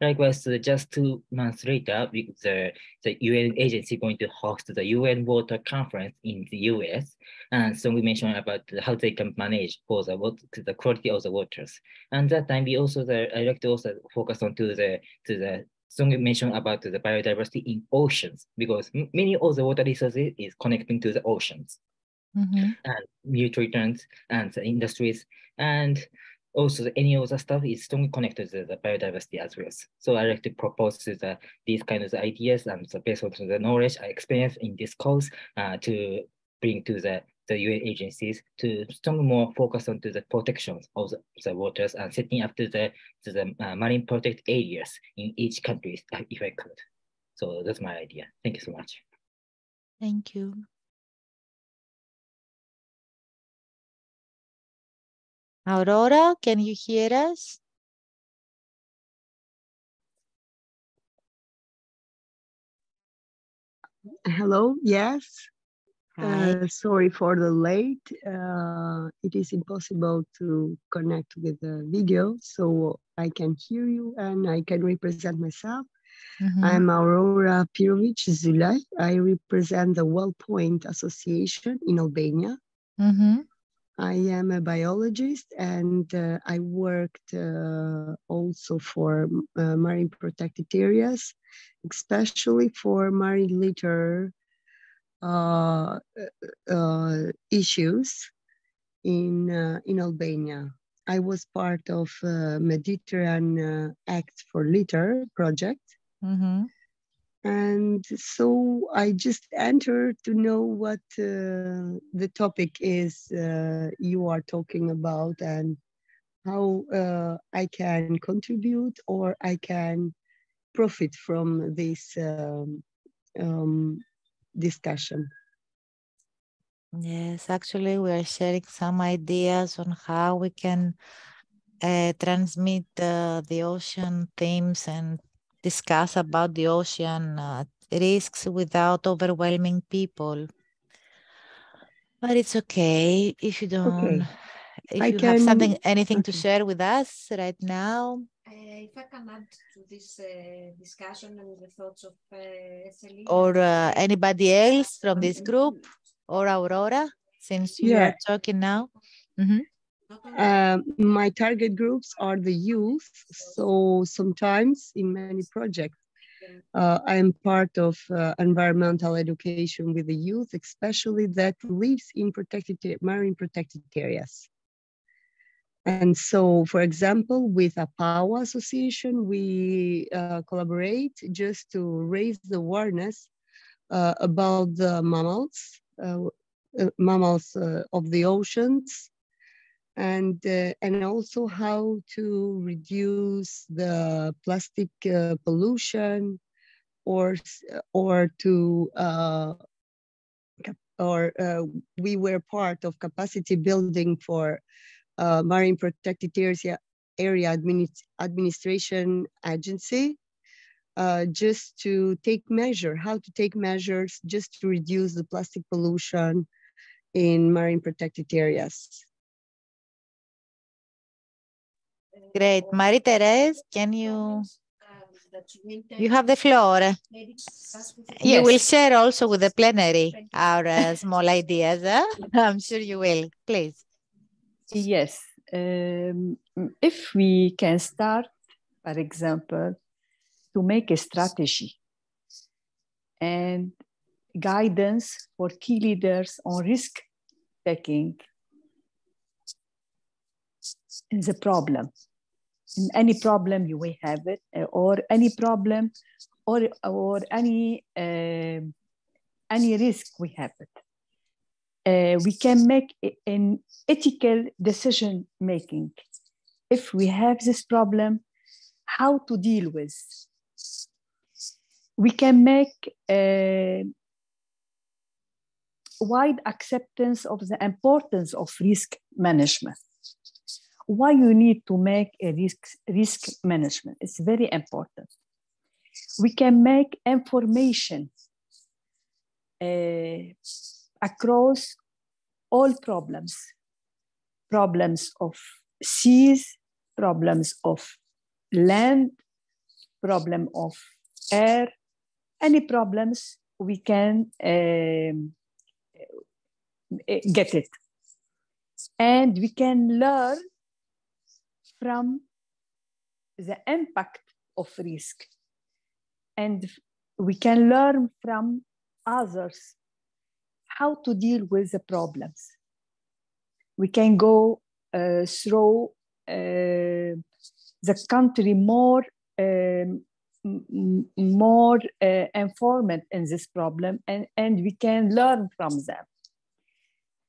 Likewise, just two months later, the, the UN agency going to host the UN Water Conference in the US. And so we mentioned about how they can manage for the, water, the quality of the waters. And that time we also, the, I like to also focus on to the, to the strongly mention about the biodiversity in oceans because many of the water resources is connecting to the oceans mm-hmm. and nutrients and the industries and also any other stuff is strongly connected to the biodiversity as well. So I like to propose the, these kind of ideas and so based on the knowledge I experienced in this course uh, to bring to the the UN agencies to strongly more focus on to the protection of the, the waters and setting up to the, to the uh, marine protected areas in each country if I could. So that's my idea. Thank you so much. Thank you. Aurora, can you hear us? Hello, yes. Uh, sorry for the late. Uh, it is impossible to connect with the video, so I can hear you and I can represent myself. Mhm. I'm Aurora Pirovic Zulay. I represent the WellPoint Association in Albania. Mhm. I am a biologist and uh, I worked uh, also for uh, marine protected areas, especially for marine litter uh, uh, issues in, uh, in Albania. I was part of uh, Mediterranean Act for Litter project. Mhm. And so I just entered to know what uh, the topic is uh, you are talking about and how uh, I can contribute or I can profit from this um, um, discussion. Yes, actually, we are sharing some ideas on how we can uh, transmit uh, the ocean themes and discuss about the ocean uh, risks without overwhelming people. But it's okay if you don't, Okay. If I you have something, anything to share with us right now. Uh, if I can add to this uh, discussion and the thoughts of uh, Celine, Or uh, anybody else from this group or Aurora, since you are talking now. Mhm. Not Um, my target groups are the youth. So sometimes in many projects, uh, I am part of uh, environmental education with the youth, especially that lives in protected marine protected areas. And so, for example, with a power Association, we uh, collaborate just to raise the awareness uh, about the mammals, uh, uh, mammals uh, of the oceans, and and also how to reduce the plastic pollution or or to or uh, we were part of capacity building for uh, marine protected area area adminis- administration agency uh, just to take measure how to take measures just to reduce the plastic pollution in marine protected areas Great. Marie-Therese, can you, that we you have the floor. maybe discuss with You will share also with the plenary our uh, small ideas. Huh? I'm sure you will. Please. Yes. Um, if we can start, for example, to make a strategy and guidance for key leaders on risk taking in the problem. Any problem you may have it, uh, or any problem, or or any um any risk we have it. Uh, we can make an ethical decision making. If we have this problem, how to deal with. We can make a wide acceptance of the importance of risk management. Why you need to make a risk, risk management? It's very important. We can make information uh, across all problems problems of seas, problems of land, problem of air, any problems we can um, get it. And we can learn from the impact of risk. And we can learn from others how to deal with the problems. We can go uh, through uh, the country more um, more uh, informed in this problem and, and we can learn from them.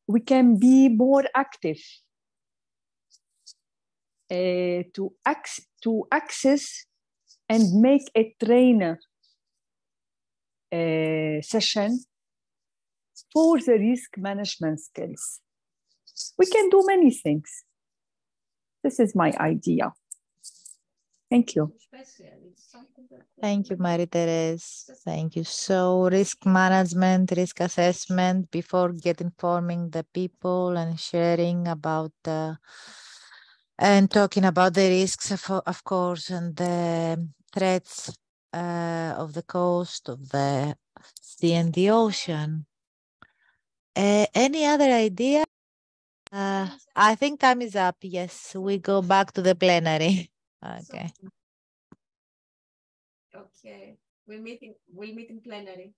We can be more active uh, to, ac- to access and make a trainer uh, session for the risk management skills. We can do many things. This is my idea. Thank you. Thank you, Marie-Therese. Thank you. So risk management, risk assessment before getting forming the people and sharing about the and talking about the risks of, of course and the threats uh, of the coast of the sea and the ocean. Uh, any other idea? Uh, I think time is up. Yes, we go back to the plenary. Okay. Okay, we'll meet in, we'll meet in plenary.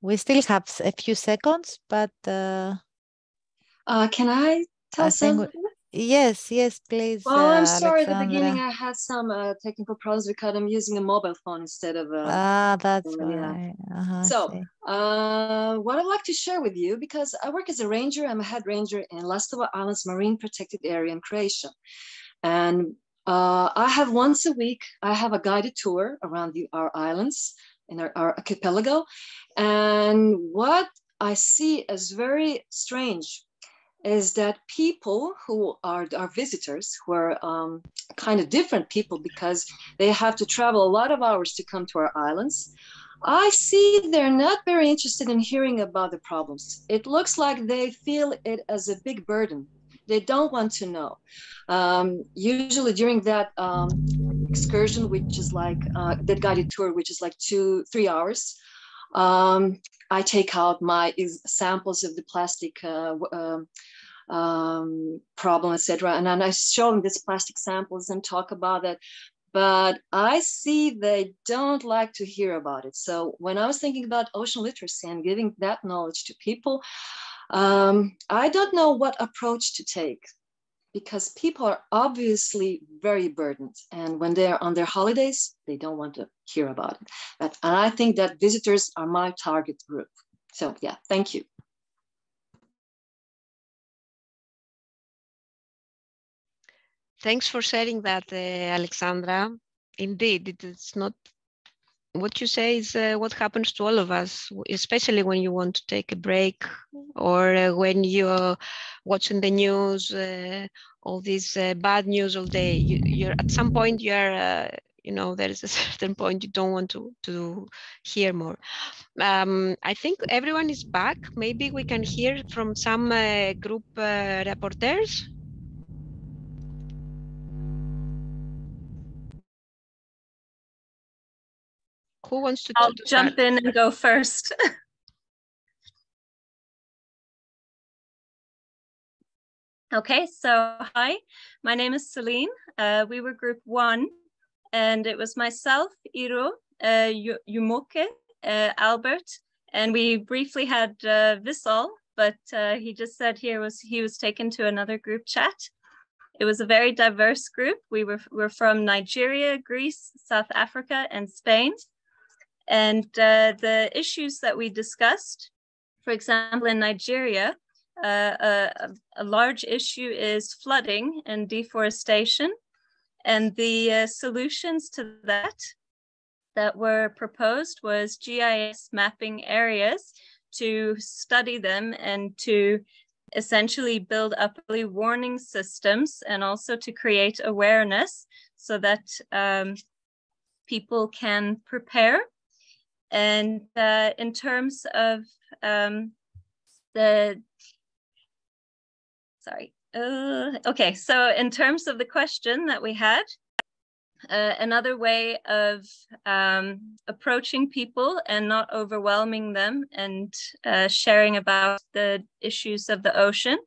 We still have a few seconds, but uh, Uh, can I tell I something? Yes, yes, please. Well, I'm uh, sorry at the beginning I had some uh, technical problems because I'm using a mobile phone instead of a. Ah, that's uh, yeah. Uh-huh, So, uh, what I'd like to share with you, because I work as a ranger, I'm a head ranger in Lastovo Islands Marine Protected Area in Croatia. And uh, I have once a week, I have a guided tour around the, our islands in our, our archipelago. And what I see as very strange is that people who are our visitors, who are um, kind of different people because they have to travel a lot of hours to come to our islands, I see they're not very interested in hearing about the problems. It looks like they feel it as a big burden. They don't want to know. Um, usually during that um, excursion, which is like uh, that guided tour, which is like two, three hours, um, I take out my samples of the plastic uh, w- um, problem, etc. And then I show them these plastic samples and talk about it. But I see they don't like to hear about it. So when I was thinking about ocean literacy and giving that knowledge to people, um, I don't know what approach to take because people are obviously very burdened. And when they're on their holidays, they don't want to hear about it. But, and I think that visitors are my target group. So, yeah, thank you. Thanks for sharing that, uh, Alexandra. Indeed, it is not what you say is uh, what happens to all of us, especially when you want to take a break or uh, when you're watching the news, uh, all this uh, bad news all day. You, you're at some point you're, uh, you know, there is a certain point you don't want to to hear more. Um, I think everyone is back. Maybe we can hear from some uh, group reporters. Who wants to, I'll jump start? in and go first. okay, so hi, my name is Celine. Uh, we were group one, and it was myself, Iro, uh, Yu- Yumoke, uh, Albert, and we briefly had uh, Vissal, but uh, he just said here was he was taken to another group chat. It was a very diverse group. We were, were from Nigeria, Greece, South Africa, and Spain. And uh, the issues that we discussed, for example, in Nigeria, uh, a, a large issue is flooding and deforestation. And the uh, solutions to that that were proposed was GIS mapping areas to study them and to essentially build up early warning systems and also to create awareness so that um, people can prepare and uh, in terms of um, the, sorry, uh, okay, so in terms of the question that we had, uh, another way of um, approaching people and not overwhelming them and uh, sharing about the issues of the ocean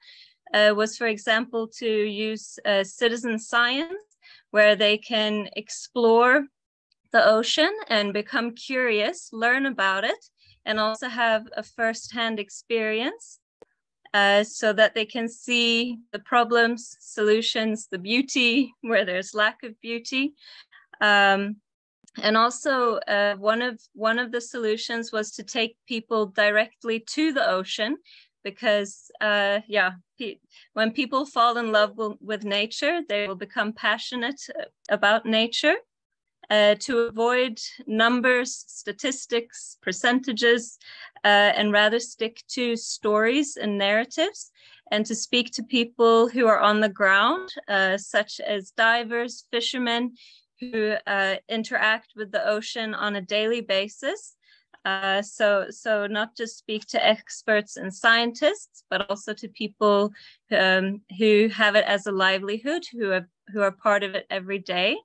uh, was, for example, to use uh, citizen science, where they can explore the ocean and become curious, learn about it, and also have a firsthand experience uh, so that they can see the problems, solutions, the beauty where there's lack of beauty. Um, and also uh, one of one of the solutions was to take people directly to the ocean because uh, yeah pe when people fall in love with nature they will become passionate uh, about nature uh, to avoid numbers, statistics, percentages, uh, and rather stick to stories and narratives and to speak to people who are on the ground, uh, such as divers, fishermen who uh, interact with the ocean on a daily basis. Uh, so, so not just speak to experts and scientists, but also to people um, who have it as a livelihood, who have, who are part of it every day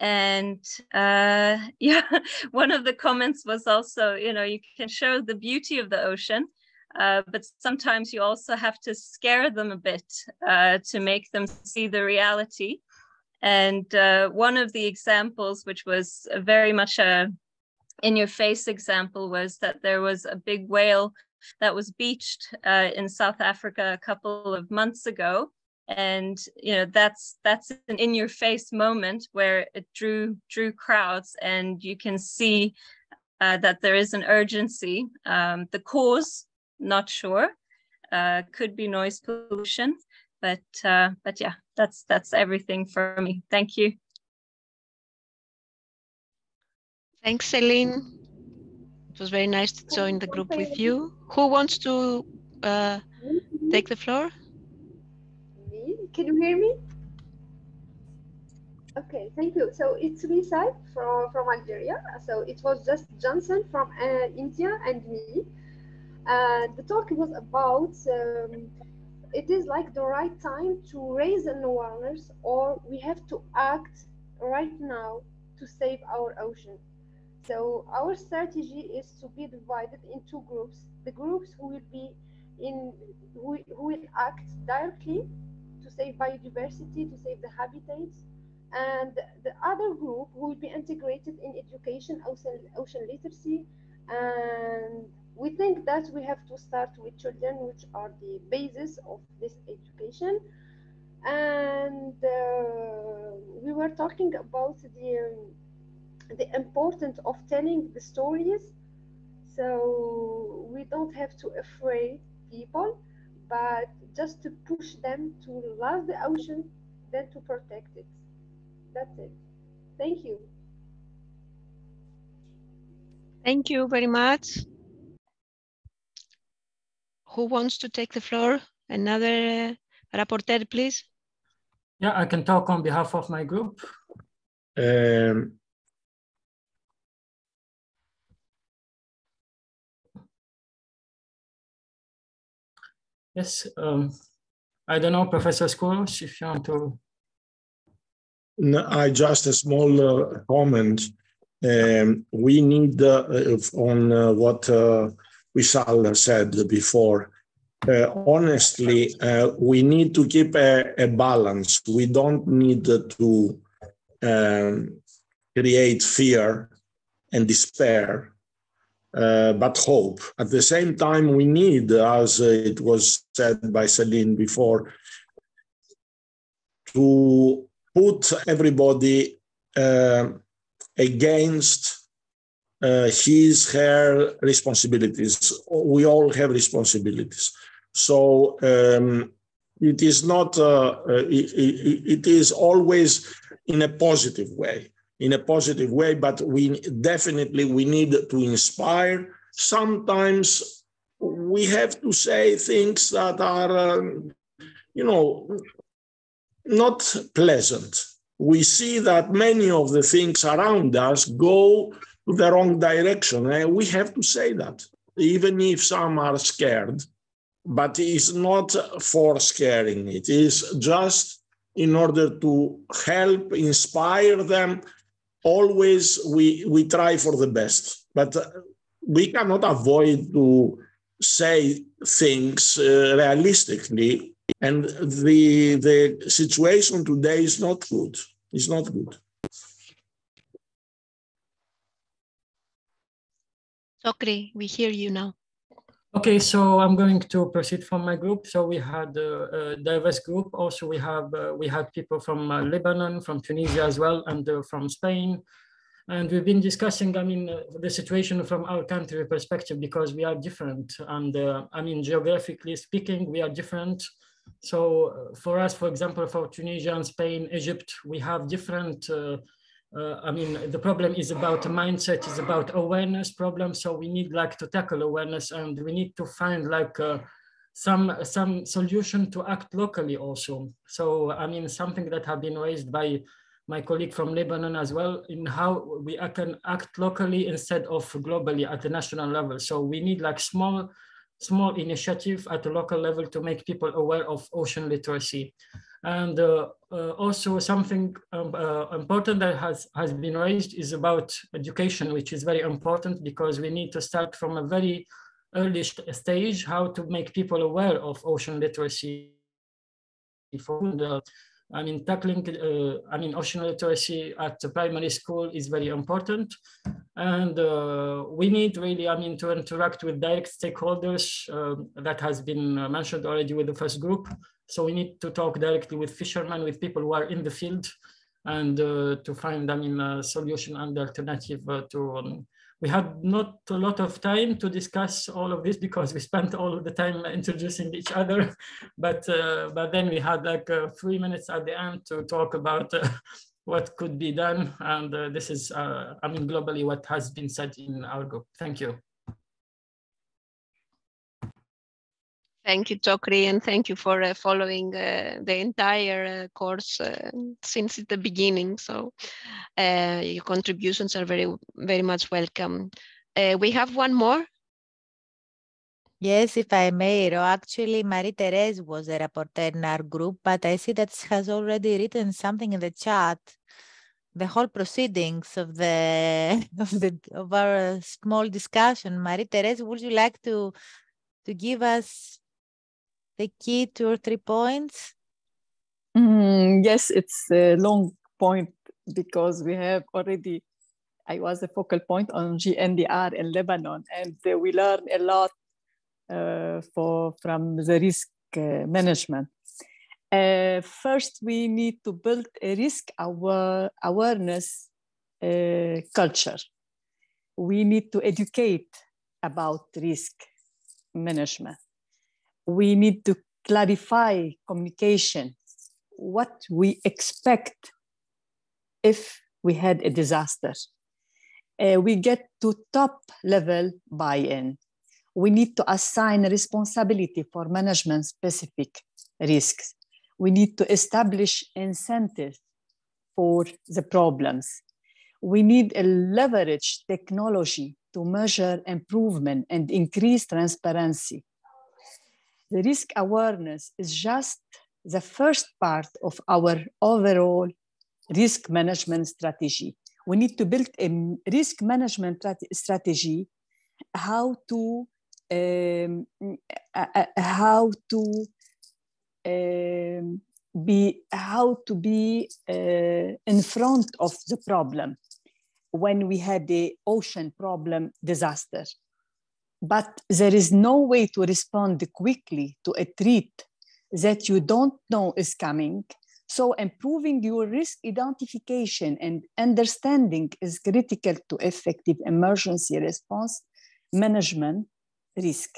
and uh, yeah one of the comments was also you know you can show the beauty of the ocean uh, but sometimes you also have to scare them a bit uh, to make them see the reality. And uh, one of the examples which was very much a in your face example was that there was a big whale that was beached uh, in south africa a couple of months ago and you know that's that's an in your face moment where it drew drew crowds and you can see uh, that there is an urgency. Um, the cause not sure. Uh, could be noise pollution but uh, but yeah that's that's everything for me. Thank you. Thanks celine. It was very nice to join the group with you. Who wants to uh, take the floor can you hear me? Okay, thank you. So it's Risa from, from Algeria. So it was just Johnson from uh, India and me. Uh, the talk was about um, it is like the right time to raise an awareness or we have to act right now to save our ocean. So our strategy is to be divided in two groups. The groups who will be in who, who will act directly save biodiversity, to save the habitats. And the other group who will be integrated in education, ocean, ocean literacy. And we think that we have to start with children, which are the basis of this education. And uh, we were talking about the, um, the importance of telling the stories. So we don't have to afraid people but just to push them to love the ocean than to protect it. That's it. Thank you. Thank you very much. Who wants to take the floor? Another uh, rapporteur, please. Yeah, I can talk on behalf of my group. Um, Yes, um, I don't know, Professor Scoullos, if you want to. No, I just a small uh, comment. Um, we need uh, on uh, what uh, Vishal said before. Uh, honestly, uh, we need to keep a, a, balance. We don't need to um, create fear and despair but hope. At the same time, we need, as it was said by Celine before, to put everybody uh, against uh, his, her responsibilities. We all have responsibilities. So um, it is not, uh, uh, it, it, it is always in a positive way in a positive way, but we definitely we need to inspire. Sometimes we have to say things that are, um, you know, not pleasant. We see that many of the things around us go to the wrong direction. And we have to say that, even if some are scared, but it's not for scaring, it is just in order to help inspire them. Always we, we try for the best, but we cannot avoid to say things uh, realistically. And the, the situation today is not good. It's not good. Chokri, we hear you now. Okay, so I'm going to proceed from my group. So we had a, a diverse group. Also, we have uh, we had people from uh, Lebanon, from Tunisia as well, and uh, from Spain. And we've been discussing, I mean, uh, the situation from our country perspective because we are different. And uh, I mean, geographically speaking, we are different. So uh, for us, for example, for Tunisia and Spain, Egypt, we have different uh, I mean, the problem is about mindset, is about awareness problem. So we need like to tackle awareness and we need to find like uh, some some solution to act locally also. So I mean, something that have been raised by my colleague from Lebanon as well in how we can act locally instead of globally at the national level. So we need like small small initiative at the local level to make people aware of ocean literacy. And uh, uh, also something um, uh, important that has, has been raised is about education, which is very important because we need to start from a very early stage, how to make people aware of ocean literacy. For I mean, tackling, uh, I mean, ocean literacy at the primary school is very important. And uh, we need really, I mean, to interact with direct stakeholders uh, that has been mentioned already with the first group. So we need to talk directly with fishermen, with people who are in the field and uh, to find, I mean, a solution and alternative uh, to, um, we had not a lot of time to discuss all of this because we spent all of the time introducing each other, but, uh, but then we had like uh, three minutes at the end to talk about uh, what could be done. And uh, this is, I mean, globally what has been said in our group. Thank you. Thank you, Chokri, and thank you for uh, following uh, the entire uh, course uh, since the beginning. So uh, your contributions are very, very much welcome. Uh, we have one more. Yes, if I may, actually Marie-Therese was a reporter in our group, but I see that she has already written something in the chat. The whole proceedings of the of the of our small discussion. Marie-Therese, would you like to to give us the key two or three points? Mm, yes, it's a long point because we have already, I was a focal point on GNDR in Lebanon, and we learn a lot uh, for, from the risk uh, management. Uh, first, we need to build a risk aware, awareness uh, culture. We need to educate about risk management we need to clarify communication, what we expect if we had a disaster. Uh, we get to top level buy-in. We need to assign responsibility for management specific risks. We need to establish incentives for the problems. We need a leverage technology to measure improvement and increase transparency the risk awareness is just the first part of our overall risk management strategy. We need to build a risk management strategy, how to um, uh, how to um, be how to be uh, in front of the problem when we had the ocean problem disaster but there is no way to respond quickly to a threat that you don't know is coming. So improving your risk identification and understanding is critical to effective emergency response management risk.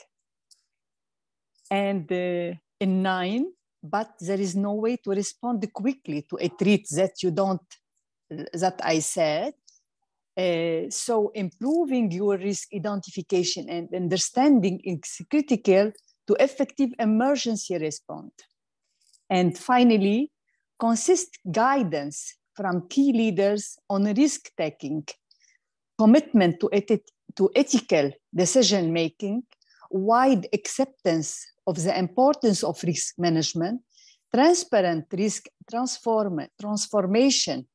And uh, in nine, but there is no way to respond quickly to a threat that you don't, that I said, uh, so improving your risk identification and understanding is critical to effective emergency response. And finally, consist guidance from key leaders on risk taking commitment to, eth- to ethical decision making, wide acceptance of the importance of risk management, transparent risk transform, transformation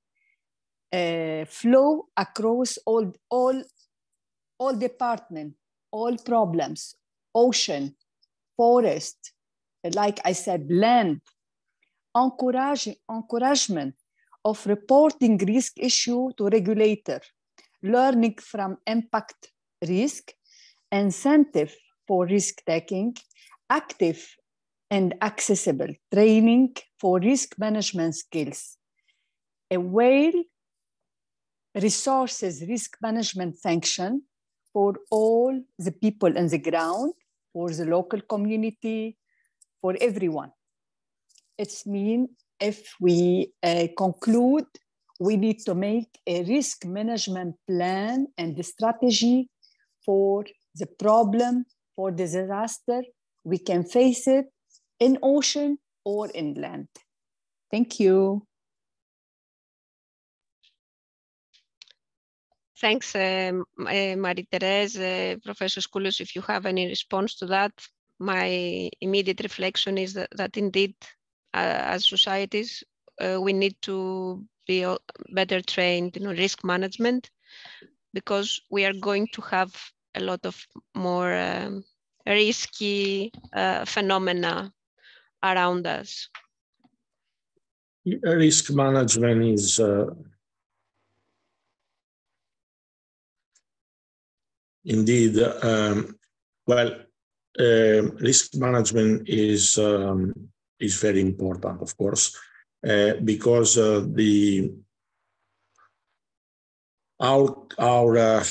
uh, flow across all, all, all department, all problems, ocean, forest, like I said, land, encourage, encouragement of reporting risk issue to regulator, learning from impact risk, incentive for risk taking, active and accessible training for risk management skills, a well resources risk management function for all the people on the ground, for the local community, for everyone. It's mean if we uh, conclude, we need to make a risk management plan and the strategy for the problem, for the disaster. We can face it in ocean or inland. Thank you. Thanks, um, uh, Marie-Therese, uh, Professor Scoullos. If you have any response to that, my immediate reflection is that, that indeed, uh, as societies, uh, we need to be better trained in risk management because we are going to have a lot of more um, risky uh, phenomena around us. Risk management is indeed um, well. Uh, risk management is um, is very important, of course, uh, because uh, the our our uh,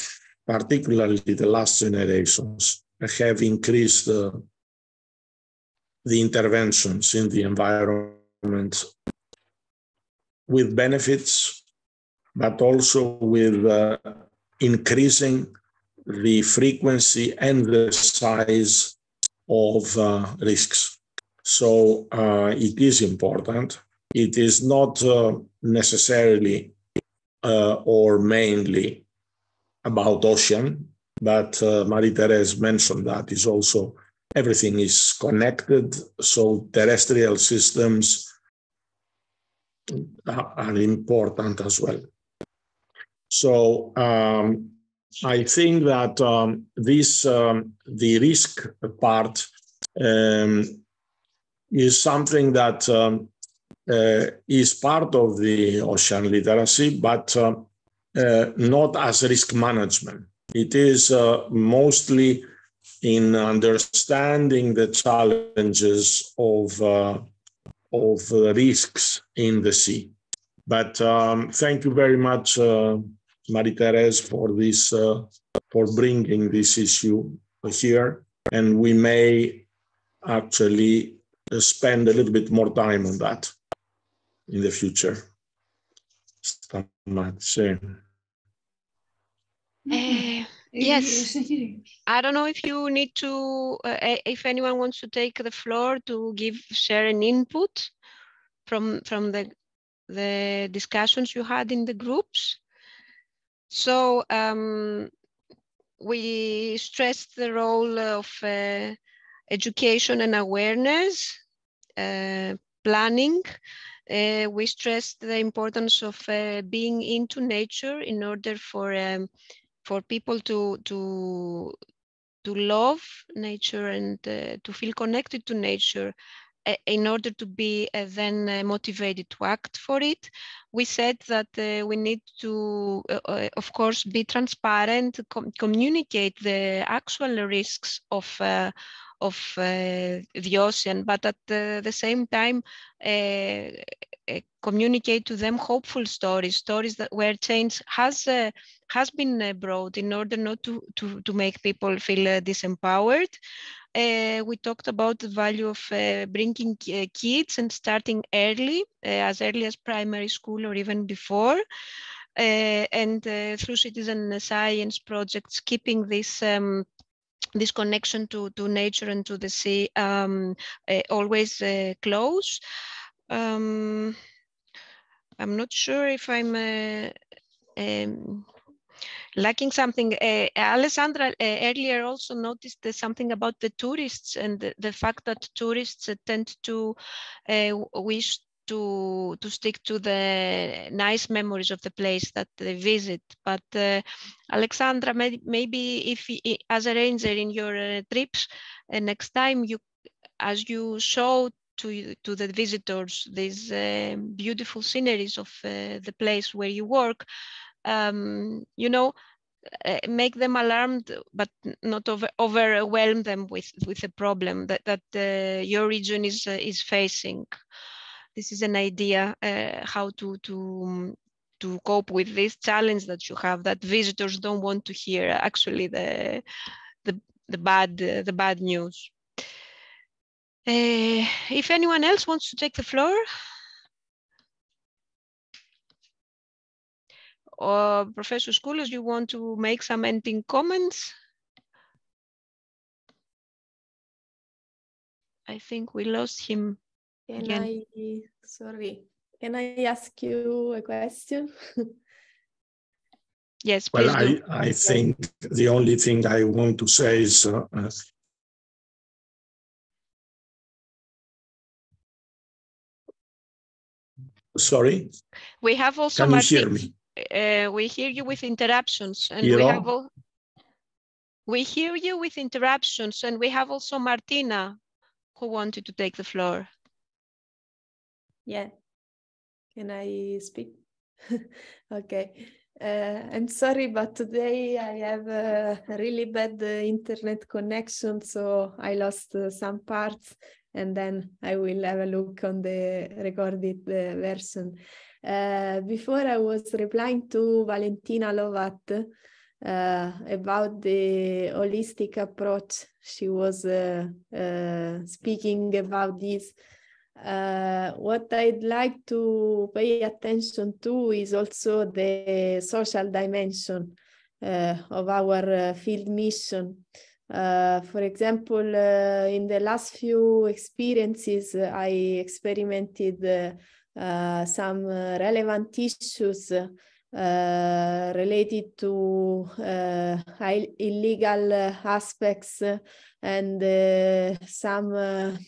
particularly the last generations have increased the interventions in the environment with benefits, but also with uh, increasing the frequency and the size of uh, risks. So uh, it is important. It is not uh, necessarily uh, or mainly about ocean, but uh, Marie-Therese mentioned that is also everything is connected. So terrestrial systems are important as well. So um, I think that um, this um, the risk part um, is something that um, uh, is part of the ocean literacy, but uh, uh, not as risk management. It is uh, mostly in understanding the challenges of uh, of risks in the sea. But um, thank you very much, uh, Marie-Therese, for this uh, for bringing this issue here, and we may actually spend a little bit more time on that in the future. Uh, yes. I don't know if you need to uh, if anyone wants to take the floor to give share an input from from the the discussions you had in the groups so um, we stressed the role of uh, education and awareness uh, planning. Uh, we stressed the importance of uh, being into nature in order for um, for people to to to love nature and uh, to feel connected to nature in order to be uh, then uh, motivated to act for it we said that uh, we need to uh, of course be transparent com communicate the actual risks of of the ocean but at the same time communicate to them hopeful stories, stories that where change has uh, has been uh, brought in order not to to to make people feel uh, disempowered. Uh, we talked about the value of uh, bringing uh, kids and starting early, as early as primary school or even before. and through citizen science projects, keeping this um, this connection to, to nature and to the sea um, always close. Um, I'm not sure if I'm uh, um, lacking something. Uh, Alessandra uh, earlier also noticed something about the tourists and the, the fact that tourists tend to wish to to stick to the nice memories of the place that they visit. But uh, Alexandra, may, maybe if as a ranger in your uh, trips, uh, next time you, as you show to to the visitors these beautiful sceneries of the place where you work, um, you know. Uh, make them alarmed, but not over, overwhelm them with with a problem that that uh, your region is is facing this is an idea uh, how to to to cope with this challenge that you have that visitors don't want to hear actually the the, the bad uh, the bad news uh, if anyone else wants to take the floor or professor Scoullos you want to make some ending comments I think we lost him can Again. I, sorry, can I ask you a question? yes, please Well, I, do. I think the only thing I want to say is uh, uh, sorry, We have also can you Marti- hear me? Uh, we hear you with interruptions and we have al- we hear you with interruptions and we have also Martina who wanted to take the floor. Yeah. Can I speak? okay. Uh, I'm sorry, but today I have a really bad uh, internet connection, so I lost uh, some parts and then I will have a look on the recorded uh, version. Uh, before I was replying to Valentina Lovat uh, about the holistic approach. She was uh, speaking about this. What I'd like to pay attention to is also the social dimension of our field mission. Uh, for example, uh, in the last few experiences, uh, I experimented Uh, some uh, relevant issues uh, related to illegal aspects and some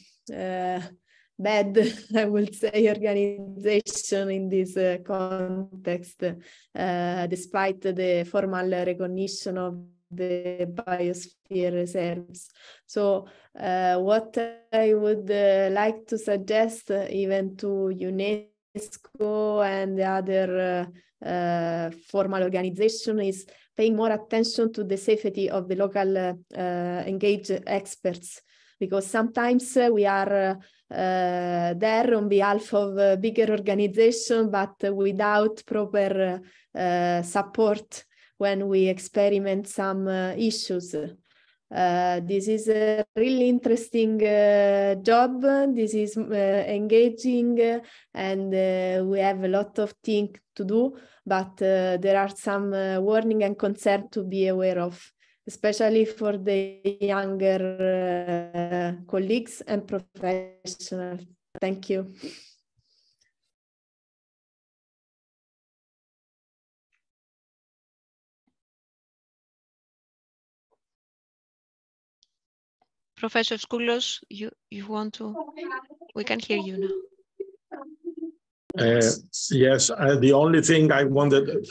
bad, I would say, organization in this uh, context, uh, despite the formal recognition of the biosphere reserves. So uh, what I would uh, like to suggest uh, even to UNESCO and the other uh, formal organization is paying more attention to the safety of the local engaged experts because sometimes we are uh, there on behalf of a bigger organization, but without proper uh, support when we experiment some uh, issues. Uh, this is a really interesting uh, job. This is uh, engaging, and we have a lot of things to do. But there are some warning and concern to be aware of especially for the younger uh, colleagues and professionals. Thank you. Professor Scoullos, you, you want to, we can hear you now. Uh, yes, uh, the only thing I wanted,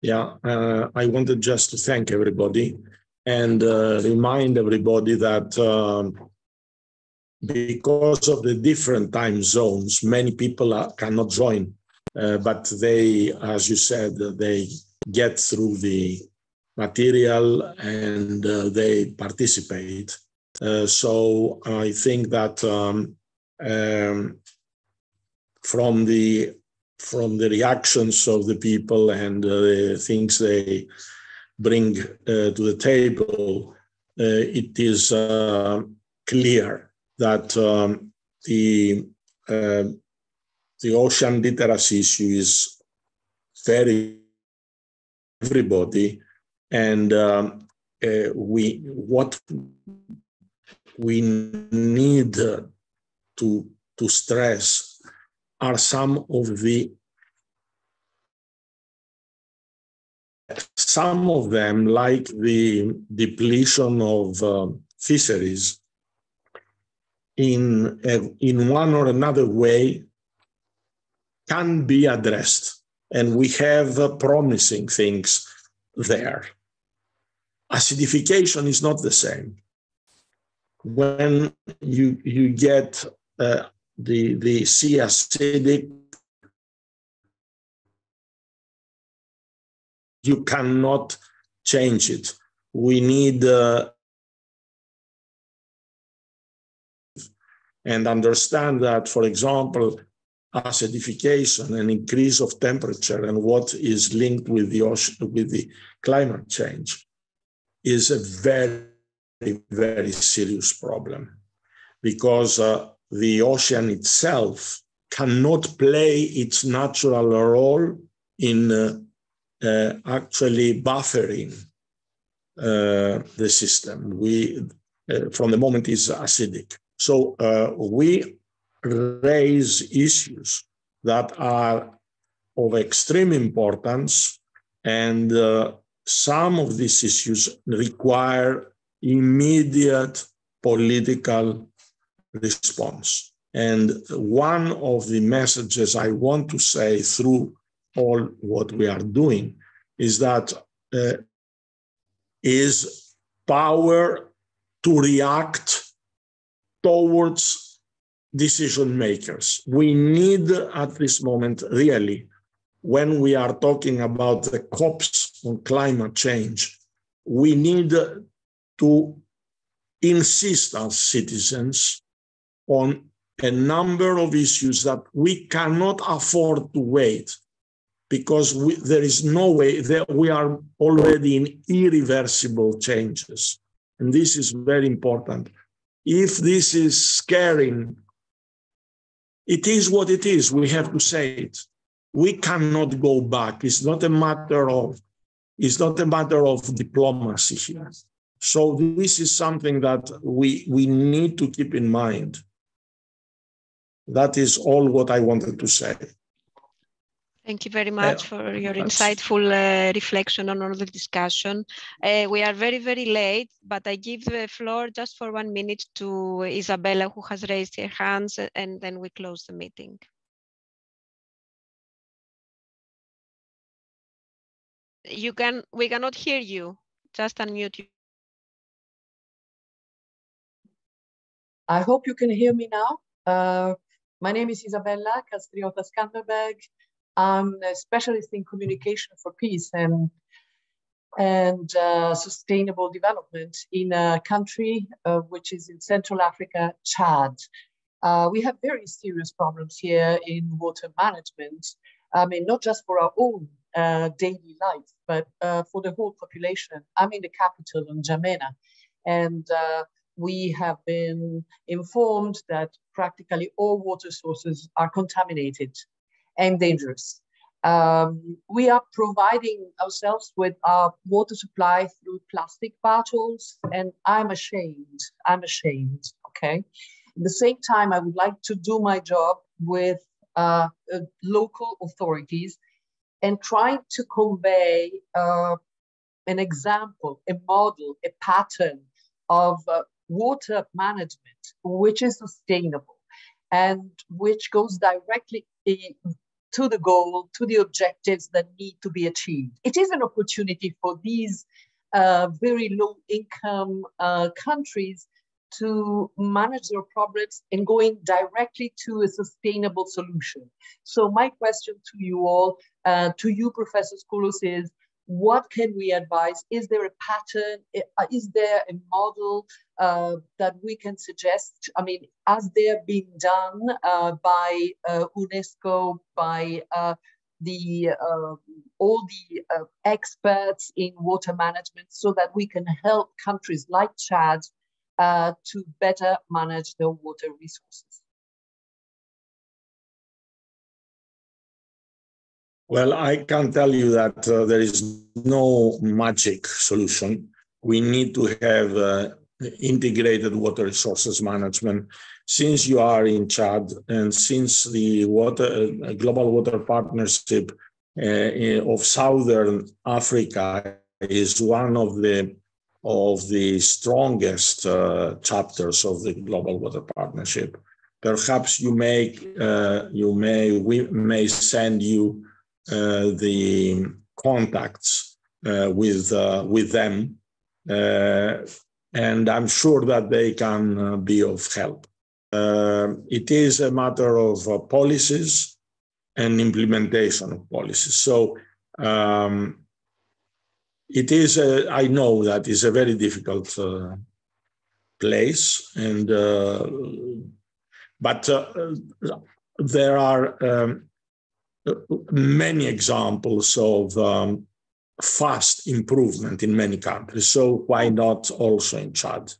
yeah, uh, I wanted just to thank everybody and uh, remind everybody that um, because of the different time zones, many people are, cannot join, uh, but they, as you said, they get through the material and uh, they participate. Uh, so I think that um, um, from the from the reactions of the people and uh, the things they bring uh, to the table, uh, it is uh, clear that um, the the ocean literacy issue is very everybody, and um, we what we need to to stress are some of the some of them, like the depletion of uh, fisheries, in, in one or another way, can be addressed. And we have uh, promising things there. Acidification is not the same. When you, you get uh, the, the sea acidic, you cannot change it. We need uh, and understand that, for example, acidification and increase of temperature and what is linked with the ocean, with the climate change is a very, very serious problem because uh, the ocean itself cannot play its natural role in uh, uh, actually buffering uh, the system. We, uh, from the moment is acidic. So uh, we raise issues that are of extreme importance, and some of these issues require immediate political response. And one of the messages I want to say through all what we are doing is that uh, is power to react towards decision makers. We need at this moment, really, when we are talking about the COPs on climate change, we need to insist as citizens on a number of issues that we cannot afford to wait because we, there is no way that we are already in irreversible changes. And this is very important if this is scaring, it is what it is. We have to say it. We cannot go back. It's not a matter of it's not a matter of diplomacy here. So this is something that we we need to keep in mind. That is all what I wanted to say. Thank you very much for your insightful uh, reflection on all the discussion. Uh, we are very, very late, but I give the floor just for one minute to Isabella, who has raised her hands, and then we close the meeting. You can, we cannot hear you. Just unmute I hope you can hear me now. Uh, my name is Isabella Castriota Scanderbeg. I'm a specialist in communication for peace and and uh, sustainable development in a country uh, which is in Central Africa, Chad. Uh, we have very serious problems here in water management. I mean, not just for our own uh, daily life, but uh, for the whole population. I'm in the capital, in N'Djamena, and we have been informed that practically all water sources are contaminated and dangerous. Um, we are providing ourselves with our water supply through plastic bottles, and I'm ashamed. I'm ashamed. Okay. At the same time, I would like to do my job with uh, uh, local authorities and trying to convey uh, an example, a model, a pattern of uh, water management which is sustainable and which goes directly to the goal, to the objectives that need to be achieved. It is an opportunity for these uh, very low income uh, countries to manage their problems and going directly to a sustainable solution. So my question to you all, uh, to you, Professor Scoullos, is what can we advise? Is there a pattern? Uh, is there a model uh, that we can suggest? I mean, has there been done uh, by uh, UNESCO, by uh, the uh, all the experts in water management, so that we can help countries like Chad to better manage their water resources? Well, I can tell you that uh, there is no magic solution. We need to have uh, integrated water resources management. Since you are in Chad and since the water uh, global water partnership uh, of Southern Africa is one of the of the strongest uh, chapters of the Global Water Partnership. Perhaps you may uh, you may we may send you the contacts uh, with uh, with them, and I'm sure that they can be of help. it is a matter of policies and implementation of policies. So um, it is, a, I know that is a very difficult uh, place, and uh, but uh, there are um, many examples of um, fast improvement in many countries. So why not also in Chad?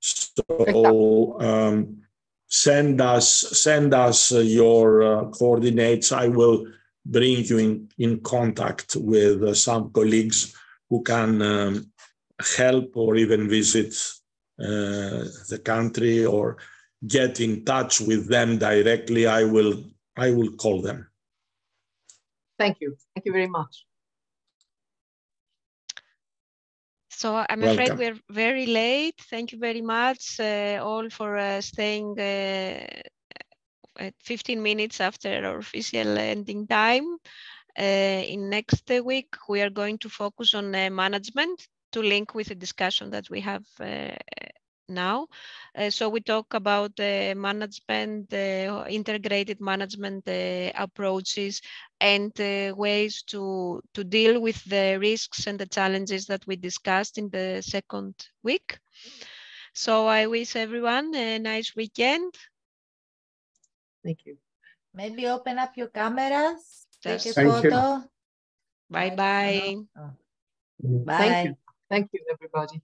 So um, send us send us your uh, coordinates. I will bring you in, in contact with uh, some colleagues who can um, help or even visit uh, the country or get in touch with them directly. I will I will call them. Thank you. Thank you very much. So I'm Welcome. afraid we're very late. Thank you very much uh, all for uh, staying uh, at 15 minutes after our official ending time. Uh, in next week, we are going to focus on uh, management to link with the discussion that we have uh, now. Uh, so we talk about uh, management, uh, integrated management approaches and ways to, to deal with the risks and the challenges that we discussed in the second week. So I wish everyone a nice weekend. Thank you. Maybe open up your cameras, Just take a photo. Bye-bye. Bye. Thank you. Thank you, everybody.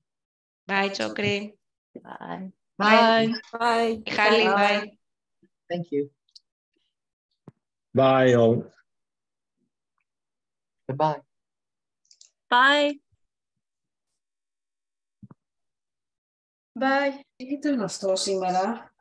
Bye, Chokri. Bye. Bye. Bye. Kali, bye. Thank you. Bye all. Goodbye. Bye. Bye. Ito na sto σήμερα.